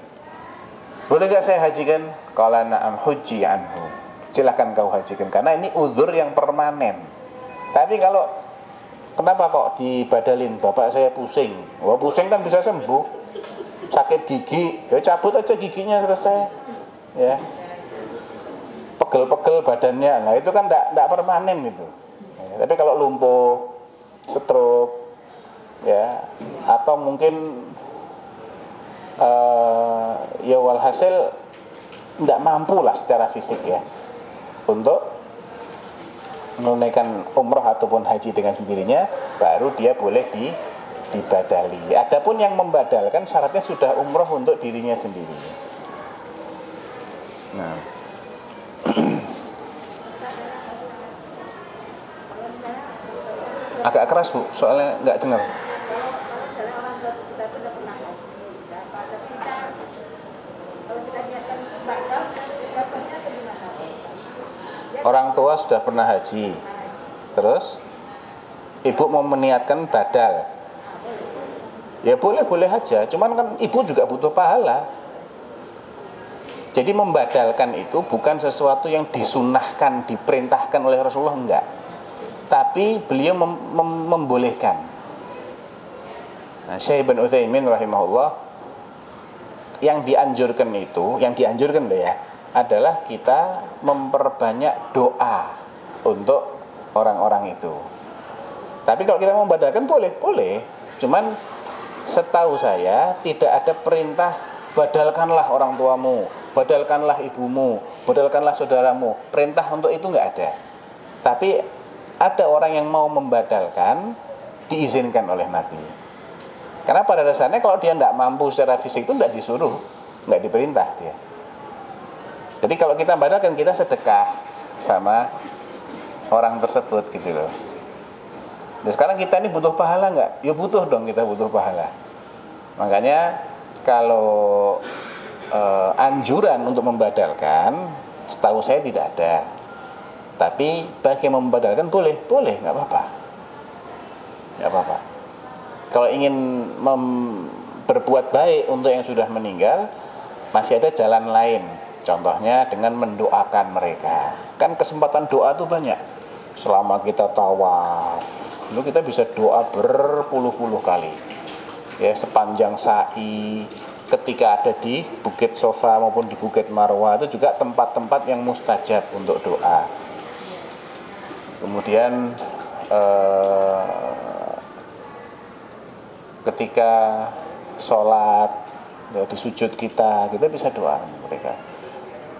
boleh gak saya hajikan? Kalau na'am huji anhu. Silahkan kau hajikan karena ini uzur yang permanen. Tapi kalau kenapa kok dibadalin? Bapak saya pusing. Wah pusing kan bisa sembuh. Sakit gigi, ya cabut aja giginya selesai. Ya. Pegel-pegel badannya. Nah, itu kan tidak permanen itu. Ya, tapi kalau lumpuh, stroke, ya, atau mungkin uh, ya walhasil tidak mampu lah secara fisik ya untuk menunaikan umroh ataupun haji dengan sendirinya baru dia boleh di dibadali. Adapun yang membadalkan syaratnya sudah umroh untuk dirinya sendiri. Nah. Agak keras bu, soalnya nggak dengar. Orang tua sudah pernah haji. Terus ibu mau meniatkan badal. Ya boleh boleh aja. Cuman kan ibu juga butuh pahala. Jadi membadalkan itu bukan sesuatu yang disunahkan diperintahkan oleh Rasulullah enggak. Tapi beliau mem mem membolehkan. Nah Syekh bin Utsaimin rahimahullah yang dianjurkan itu yang dianjurkan loh ya adalah kita memperbanyak doa untuk orang-orang itu. Tapi kalau kita membadalkan boleh, boleh. Cuman setahu saya tidak ada perintah badalkanlah orang tuamu, badalkanlah ibumu, badalkanlah saudaramu. Perintah untuk itu nggak ada. Tapi ada orang yang mau membadalkan diizinkan oleh Nabi. Karena pada dasarnya kalau dia tidak mampu secara fisik itu tidak disuruh nggak diperintah dia. Jadi kalau kita batalkan kita sedekah sama orang tersebut gitu loh. Dan sekarang kita ini butuh pahala nggak? Ya butuh dong kita butuh pahala. Makanya kalau eh, anjuran untuk membadalkan, setahu saya tidak ada. Tapi bagi membadalkan boleh, boleh, nggak apa-apa, nggak apa-apa. Kalau ingin mem- berbuat baik untuk yang sudah meninggal, masih ada jalan lain. Contohnya dengan mendoakan mereka. Kan kesempatan doa tuh banyak. Selama kita tawaf, itu kita bisa doa berpuluh-puluh kali. Ya, sepanjang sa'i, ketika ada di Bukit Sofa maupun di Bukit Marwah itu juga tempat-tempat yang mustajab untuk doa. Kemudian eh, ketika sholat ya, di sujud kita kita bisa doa mereka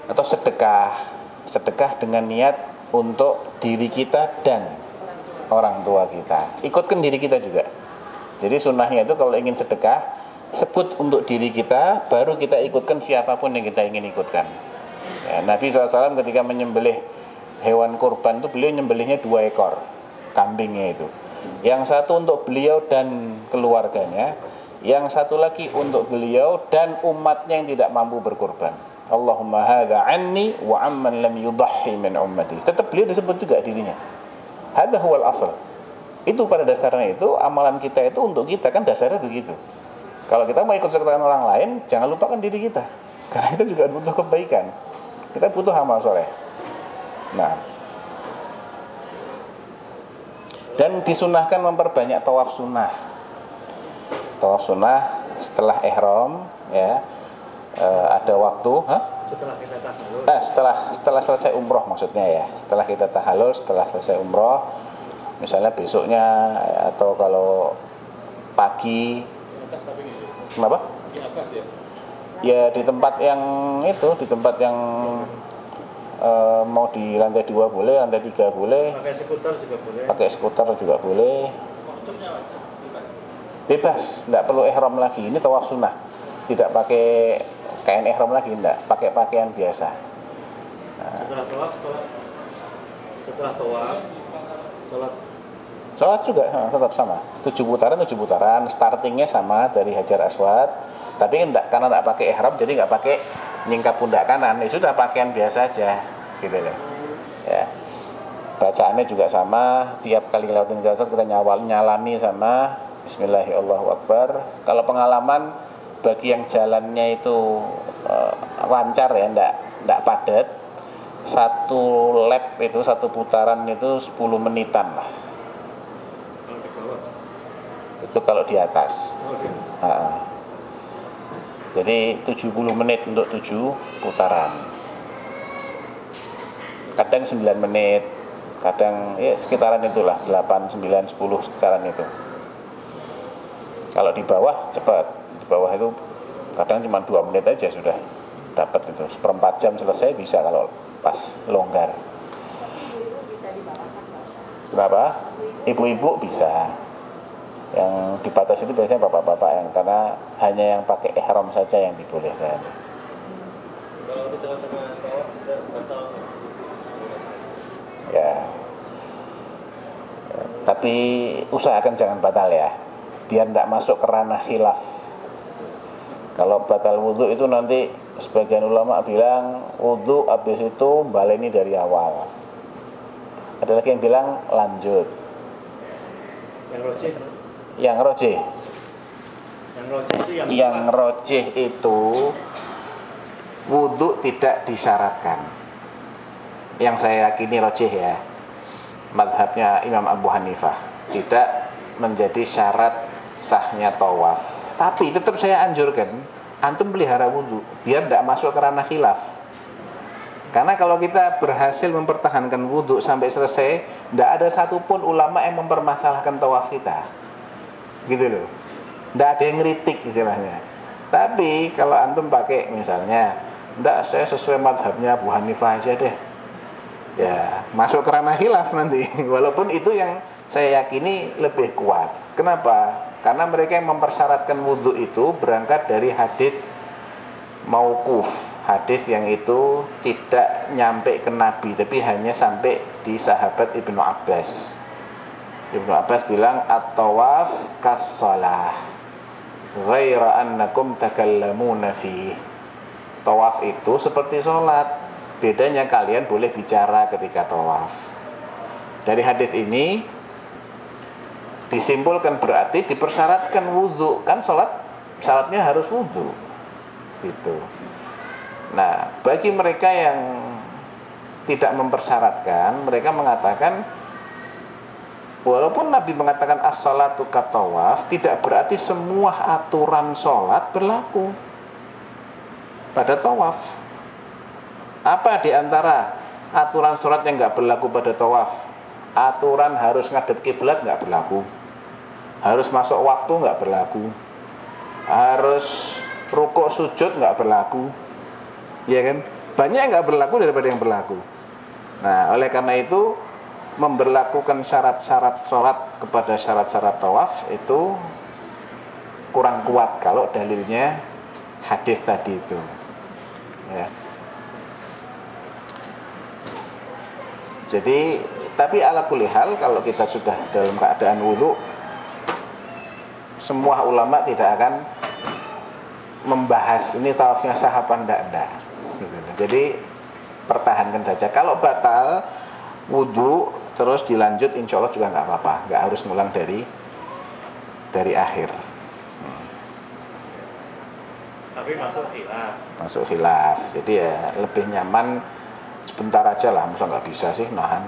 atau sedekah. Sedekah dengan niat untuk diri kita dan orang tua kita. Ikutkan diri kita juga. Jadi sunnahnya itu kalau ingin sedekah sebut untuk diri kita baru kita ikutkan siapa pun yang kita ingin ikutkan. Ya, Nabi SAW ketika menyembelih hewan kurban itu beliau nyembelihnya dua ekor kambingnya itu. Yang satu untuk beliau dan keluarganya yang satu lagi untuk beliau dan umatnya yang tidak mampu berkorban Allahumma hadha anni wa amman lam yudahhi min ummati. Tetap beliau disebut juga dirinya. Hadha huwal asal itu pada dasarnya itu amalan kita itu untuk kita kan dasarnya begitu. Kalau kita mau ikut sertakan orang lain jangan lupakan diri kita. Karena kita juga butuh kebaikan. Kita butuh amal soleh. Nah. Dan disunahkan memperbanyak tawaf sunnah. Tawaf sunnah setelah ihram ya eh, ada waktu hah? setelah kita Eh, setelah setelah selesai umroh maksudnya ya. Setelah kita tahallul setelah selesai umroh misalnya besoknya ya, atau kalau pagi. Atas tapi gitu. kenapa? Di atas ya. ya di tempat yang itu di tempat yang eh, mau di lantai dua boleh lantai tiga boleh. Pakai skuter juga boleh. Pakai skuter juga boleh. Bebas. Tidak perlu ihram lagi. Ini tawaf sunnah. Tidak pakai kain ihram lagi tidak pakai pakaian biasa. Setelah tawaf sholat. Setelah tawaf sholat. Sholat juga tetap sama. Tujuh putaran tujuh putaran. Startingnya sama dari hajar aswad. Tapi enggak, karena tidak pakai ihram jadi nggak pakai nyingkap pundak kanan. Ya sudah pakaian biasa aja gitu loh. Ya. Bacaannya juga sama. Tiap kali lewatin hajar aswad kita nyawal nyalami sama. Bismillahirrahmanirrahim. Kalau pengalaman bagi yang jalannya itu eh, lancar ya enggak enggak padat. Satu lap itu satu putaran itu 10 menitan lah. Itu kalau di atas. Di- Ha. jadi 70 menit untuk 7 putaran. Kadang 9 menit kadang ya sekitaran itulah 8, 9, 10 sekitaran itu. Kalau di bawah cepat bawah itu kadang cuma 2 menit aja sudah dapat itu. Seperempat jam selesai bisa kalau pas longgar. Kenapa? ibu-ibu bisa. Yang dibatasi itu biasanya bapak-bapak yang karena hanya yang pakai ihram saja yang dibolehkan. Kalau di tengah-tengah tawaf kita batal. ya. Ya, tapi usahakan jangan batal ya. Biar tidak masuk ke ranah khilaf kalau batal wudhu itu nanti sebagian ulama bilang wudhu habis itu baleni dari awal. Ada lagi yang bilang lanjut. Yang rojih yang rojih. Yang rojih itu yang yang rojih itu wudhu tidak disyaratkan. Yang saya yakini rojih ya madhabnya Imam Abu Hanifah. Tidak menjadi syarat sahnya tawaf tapi tetap saya anjurkan antum pelihara wudhu biar tidak masuk ke ranah khilaf. Karena kalau kita berhasil mempertahankan wudhu sampai selesai tidak ada satupun ulama yang mempermasalahkan tawaf kita. Gitu loh. Tidak ada yang ngeritik istilahnya. Tapi kalau antum pakai misalnya enggak saya sesuai madhabnya Abu Hanifah aja deh. Ya masuk ke ranah khilaf nanti. Walaupun itu yang saya yakini lebih kuat. Kenapa karena mereka yang mempersyaratkan wudhu itu berangkat dari hadis mauquf hadis yang itu tidak nyampe ke Nabi tapi hanya sampai di sahabat Ibnu Abbas. Ibnu Abbas bilang at-tawaf kas-salah ghaira annakum takallamuna fi tawaf itu seperti sholat. Bedanya kalian boleh bicara ketika tawaf. Dari hadis ini disimpulkan berarti dipersyaratkan wudhu kan sholat syaratnya harus wudhu gitu. Nah bagi mereka yang tidak mempersyaratkan mereka mengatakan walaupun Nabi mengatakan as-salatu katawaf tidak berarti semua aturan sholat berlaku pada tawaf. Apa di antara aturan sholat yang nggak berlaku pada tawaf? Aturan harus ngadep kiblat nggak berlaku harus masuk waktu nggak berlaku. Harus rukuk sujud nggak berlaku. Ya kan? Banyak yang nggak berlaku daripada yang berlaku. Nah oleh karena itu memberlakukan syarat-syarat sholat kepada syarat-syarat tawaf itu kurang kuat kalau dalilnya hadis tadi itu. Ya. Jadi tapi ala kulihal kalau kita sudah dalam keadaan wudhu semua ulama tidak akan membahas ini tawafnya sah apa enggak enggak jadi pertahankan saja. Kalau batal wudhu terus dilanjut insya Allah juga nggak apa-apa. Nggak harus ngulang dari dari akhir. Tapi masuk khilaf. masuk khilaf. Jadi ya lebih nyaman sebentar aja lah. Masa nggak bisa sih nahan?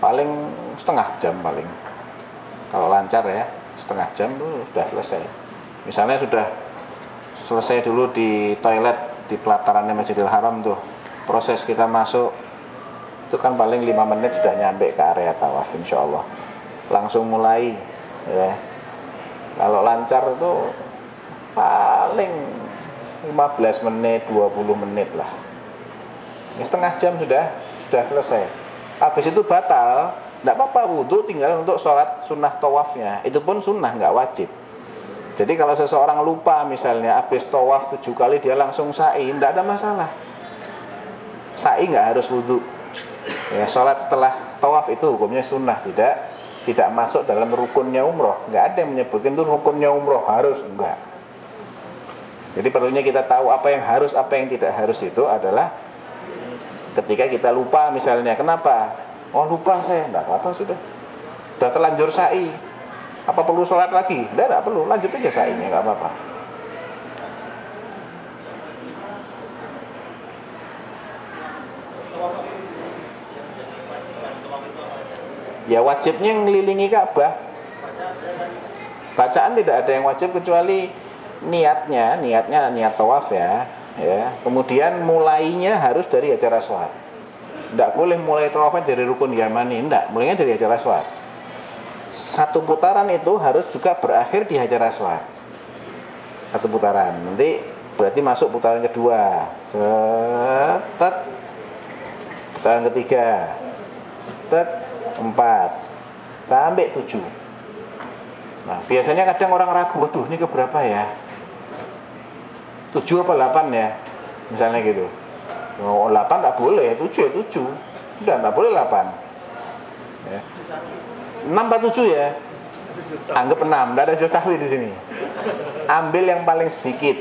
Paling setengah jam paling. Kalau lancar ya setengah jam tuh sudah selesai. Misalnya sudah selesai dulu di toilet di pelatarannya Masjidil Haram tuh proses kita masuk itu kan paling lima menit sudah nyampe ke area tawaf insya Allah langsung mulai ya. Kalau lancar itu paling 15 menit 20 menit lah. Ya, setengah jam sudah sudah selesai. Habis itu batal tidak apa-apa wudhu tinggal untuk sholat sunnah tawafnya. Itu pun sunnah nggak wajib. Jadi kalau seseorang lupa misalnya habis tawaf tujuh kali dia langsung sa'i tidak ada masalah. Sa'i nggak harus wudhu ya sholat setelah tawaf itu hukumnya sunnah tidak tidak masuk dalam rukunnya umroh. Nggak ada yang menyebutkan itu rukunnya umroh harus enggak jadi perlunya kita tahu apa yang harus apa yang tidak harus itu adalah ketika kita lupa misalnya kenapa oh lupa saya. Enggak apa-apa sudah. Sudah terlanjur sa'i. Apa perlu sholat lagi? Enggak, enggak perlu. Lanjut aja sa'inya enggak apa-apa. Ya wajibnya ngelilingi Ka'bah. Bacaan tidak ada yang wajib kecuali niatnya. Niatnya niat tawaf ya. Ya. Kemudian mulainya harus dari acara sholat tidak boleh mulai tawafnya dari rukun yamani tidak mulainya dari acara sholat satu putaran itu harus juga berakhir di hajar aswad. Satu putaran. Nanti berarti masuk putaran kedua. Tet putaran ketiga. Tet empat. Sampai tujuh. Nah biasanya kadang orang ragu waduh ini keberapa ya? Tujuh apa delapan ya? Misalnya gitu oh delapan tak boleh tujuh ya tujuh. Udah tak boleh delapan. Ya. enam apa tujuh ya? Anggap enam tidak ada susah di sini. Ambil yang paling sedikit.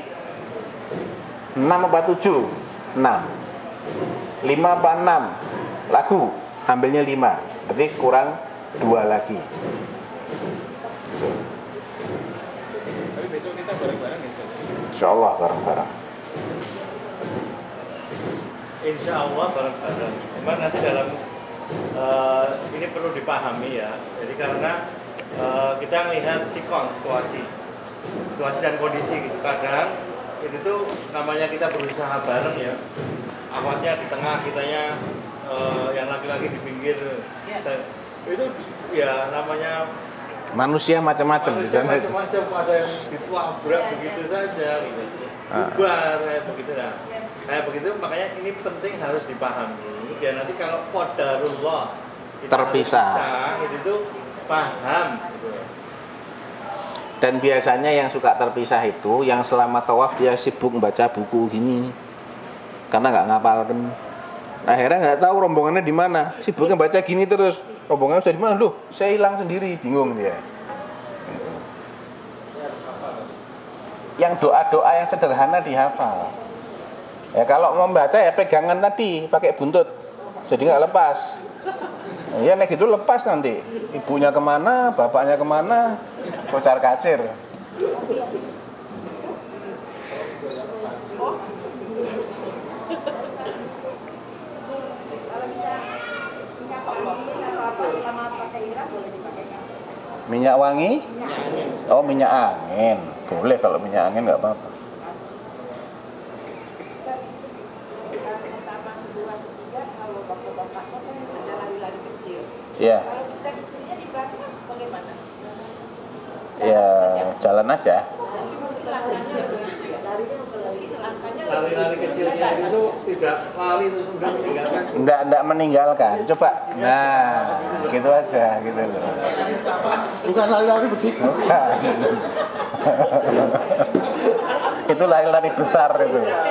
Enam apa tujuh enam. Lima apa enam lagu. Ambilnya lima berarti kurang dua lagi. Tapi besok kita bareng-bareng ya. Insya Allah bareng-bareng Insya Allah bareng-bareng. Cuman nanti dalam eh, ini perlu dipahami ya. Jadi karena eh, kita melihat sikon situasi, situasi dan kondisi gitu. Kadang itu tuh namanya kita berusaha bareng ya. Awalnya di tengah, kitanya eh, yang laki-laki di pinggir. Kita- itu ya namanya manusia macam-macam di sana macam-macam ada yang dituabrak begitu saja gitu. Ah. bubar kayak begitu nah kayak begitu makanya ini penting harus dipahami biar nanti kalau qadarullah kita Terpisah. itu tuh paham gitu. Dan biasanya yang suka terpisah itu yang selama tawaf dia sibuk baca buku gini. Karena nggak ngapalkan. Akhirnya nggak tahu rombongannya di mana. Sibuknya baca gini terus. Rombongannya sudah di mana? Loh, saya hilang sendiri, bingung dia. Yang doa-doa yang sederhana dihafal. Ya kalau mau baca ya pegangan tadi pakai buntut. Jadi nggak lepas. Ya nek gitu lepas nanti. Ibunya ke mana, bapaknya ke mana, kocar kacir. Minyak wangi? Minyak. Oh minyak angin. Boleh kalau minyak angin nggak apa-apa. Ustaz, kita pertama, kedua, ketiga, kalau bapak-bapaknya kan ada lari-lari kecil. Ya, Kalau kita istrinya di belakang bagaimana? ya jalan aja. Lari-lari kecilnya itu tidak lari terus udah meninggalkan. Nggak nggak meninggalkan. Coba. Nah, gitu aja gitu loh. Bukan lari-lari begitu. Bukan. Itu lari-lari besar itu. Kan.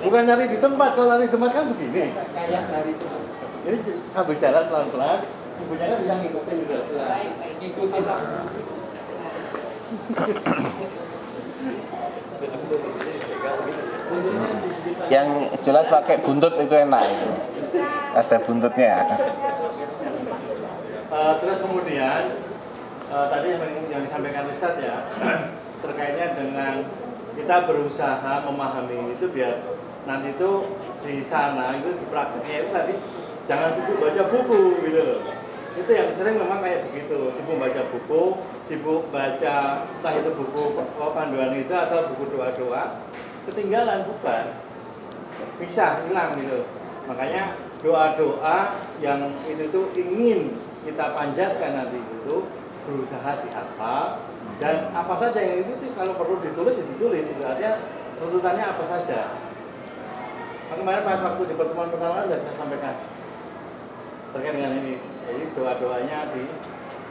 Bukan lari di tempat, kalau lari di tempat kan begini. Kayak lari di tempat. Ini sambil jalan pelan-pelan, ibunya kan bisa ngikutin gitu. Ikutin. Yang jelas pakai buntut itu enak itu. Ada buntutnya. Eh, terus kemudian eh, tadi yang, yang disampaikan Ustaz ya terkaitnya dengan kita berusaha memahami itu biar nanti itu di sana itu di prakteknya itu tadi jangan sibuk baca buku gitu loh. Itu yang sering memang kayak begitu sibuk baca buku sibuk baca entah itu buku panduan itu atau buku doa-doa ketinggalan bukan bisa hilang gitu makanya doa-doa yang itu tuh ingin kita panjatkan nanti itu berusaha dihafal. Dan apa saja yang itu sih kalau perlu ditulis ya ditulis. Itu artinya runtutannya apa saja. Nah, kemarin pas waktu di pertemuan pertama kan sudah saya sampaikan. Terkait dengan ini. Jadi doa-doanya di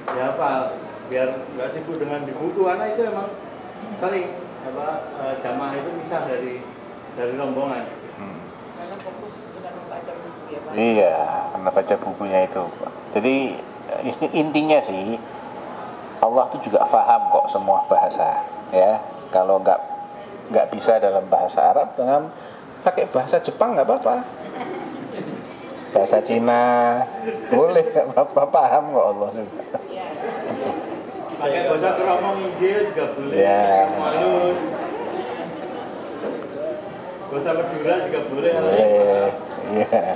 dihafal. Biar nggak sibuk dengan di buku karena itu emang sering apa eh, jamaah itu misah dari dari rombongan. Karena fokus dengan membaca buku ya Pak. Iya, karena baca bukunya itu. Jadi intinya sih Allah tuh juga paham kok semua bahasa, ya. Kalau nggak nggak bisa dalam bahasa Arab dengan pakai bahasa Jepang nggak apa-apa. Bahasa Cina boleh nggak apa-apa paham kok Allah juga. Pakai bahasa keromong Injil juga boleh Ya. bahasa Madura juga boleh Boleh, iya.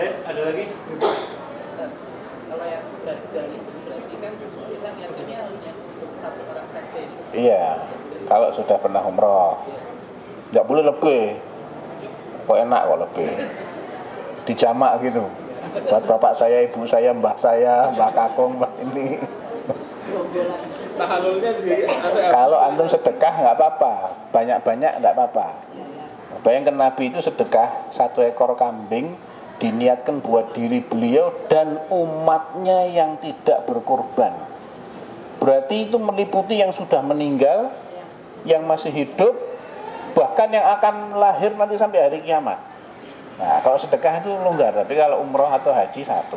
Eh ada lagi Kalau yang dari dari berarti kan kita meyakini hanya untuk satu orang saja. Iya, kalau sudah pernah umroh, nggak boleh lebih. Kok enak kok lebih. Dijamak gitu. Buat bapak saya, ibu saya, mbah saya, mbah kakung, mbah ini. Ada Kalau antum sedekah nggak apa-apa, banyak-banyak nggak apa-apa. Bayangkan Nabi itu sedekah satu ekor kambing diniatkan buat diri beliau dan umatnya yang tidak berkorban. Berarti itu meliputi yang sudah meninggal, yang masih hidup, bahkan yang akan lahir nanti sampai hari kiamat. Nah, kalau sedekah itu longgar, tapi kalau umroh atau haji satu.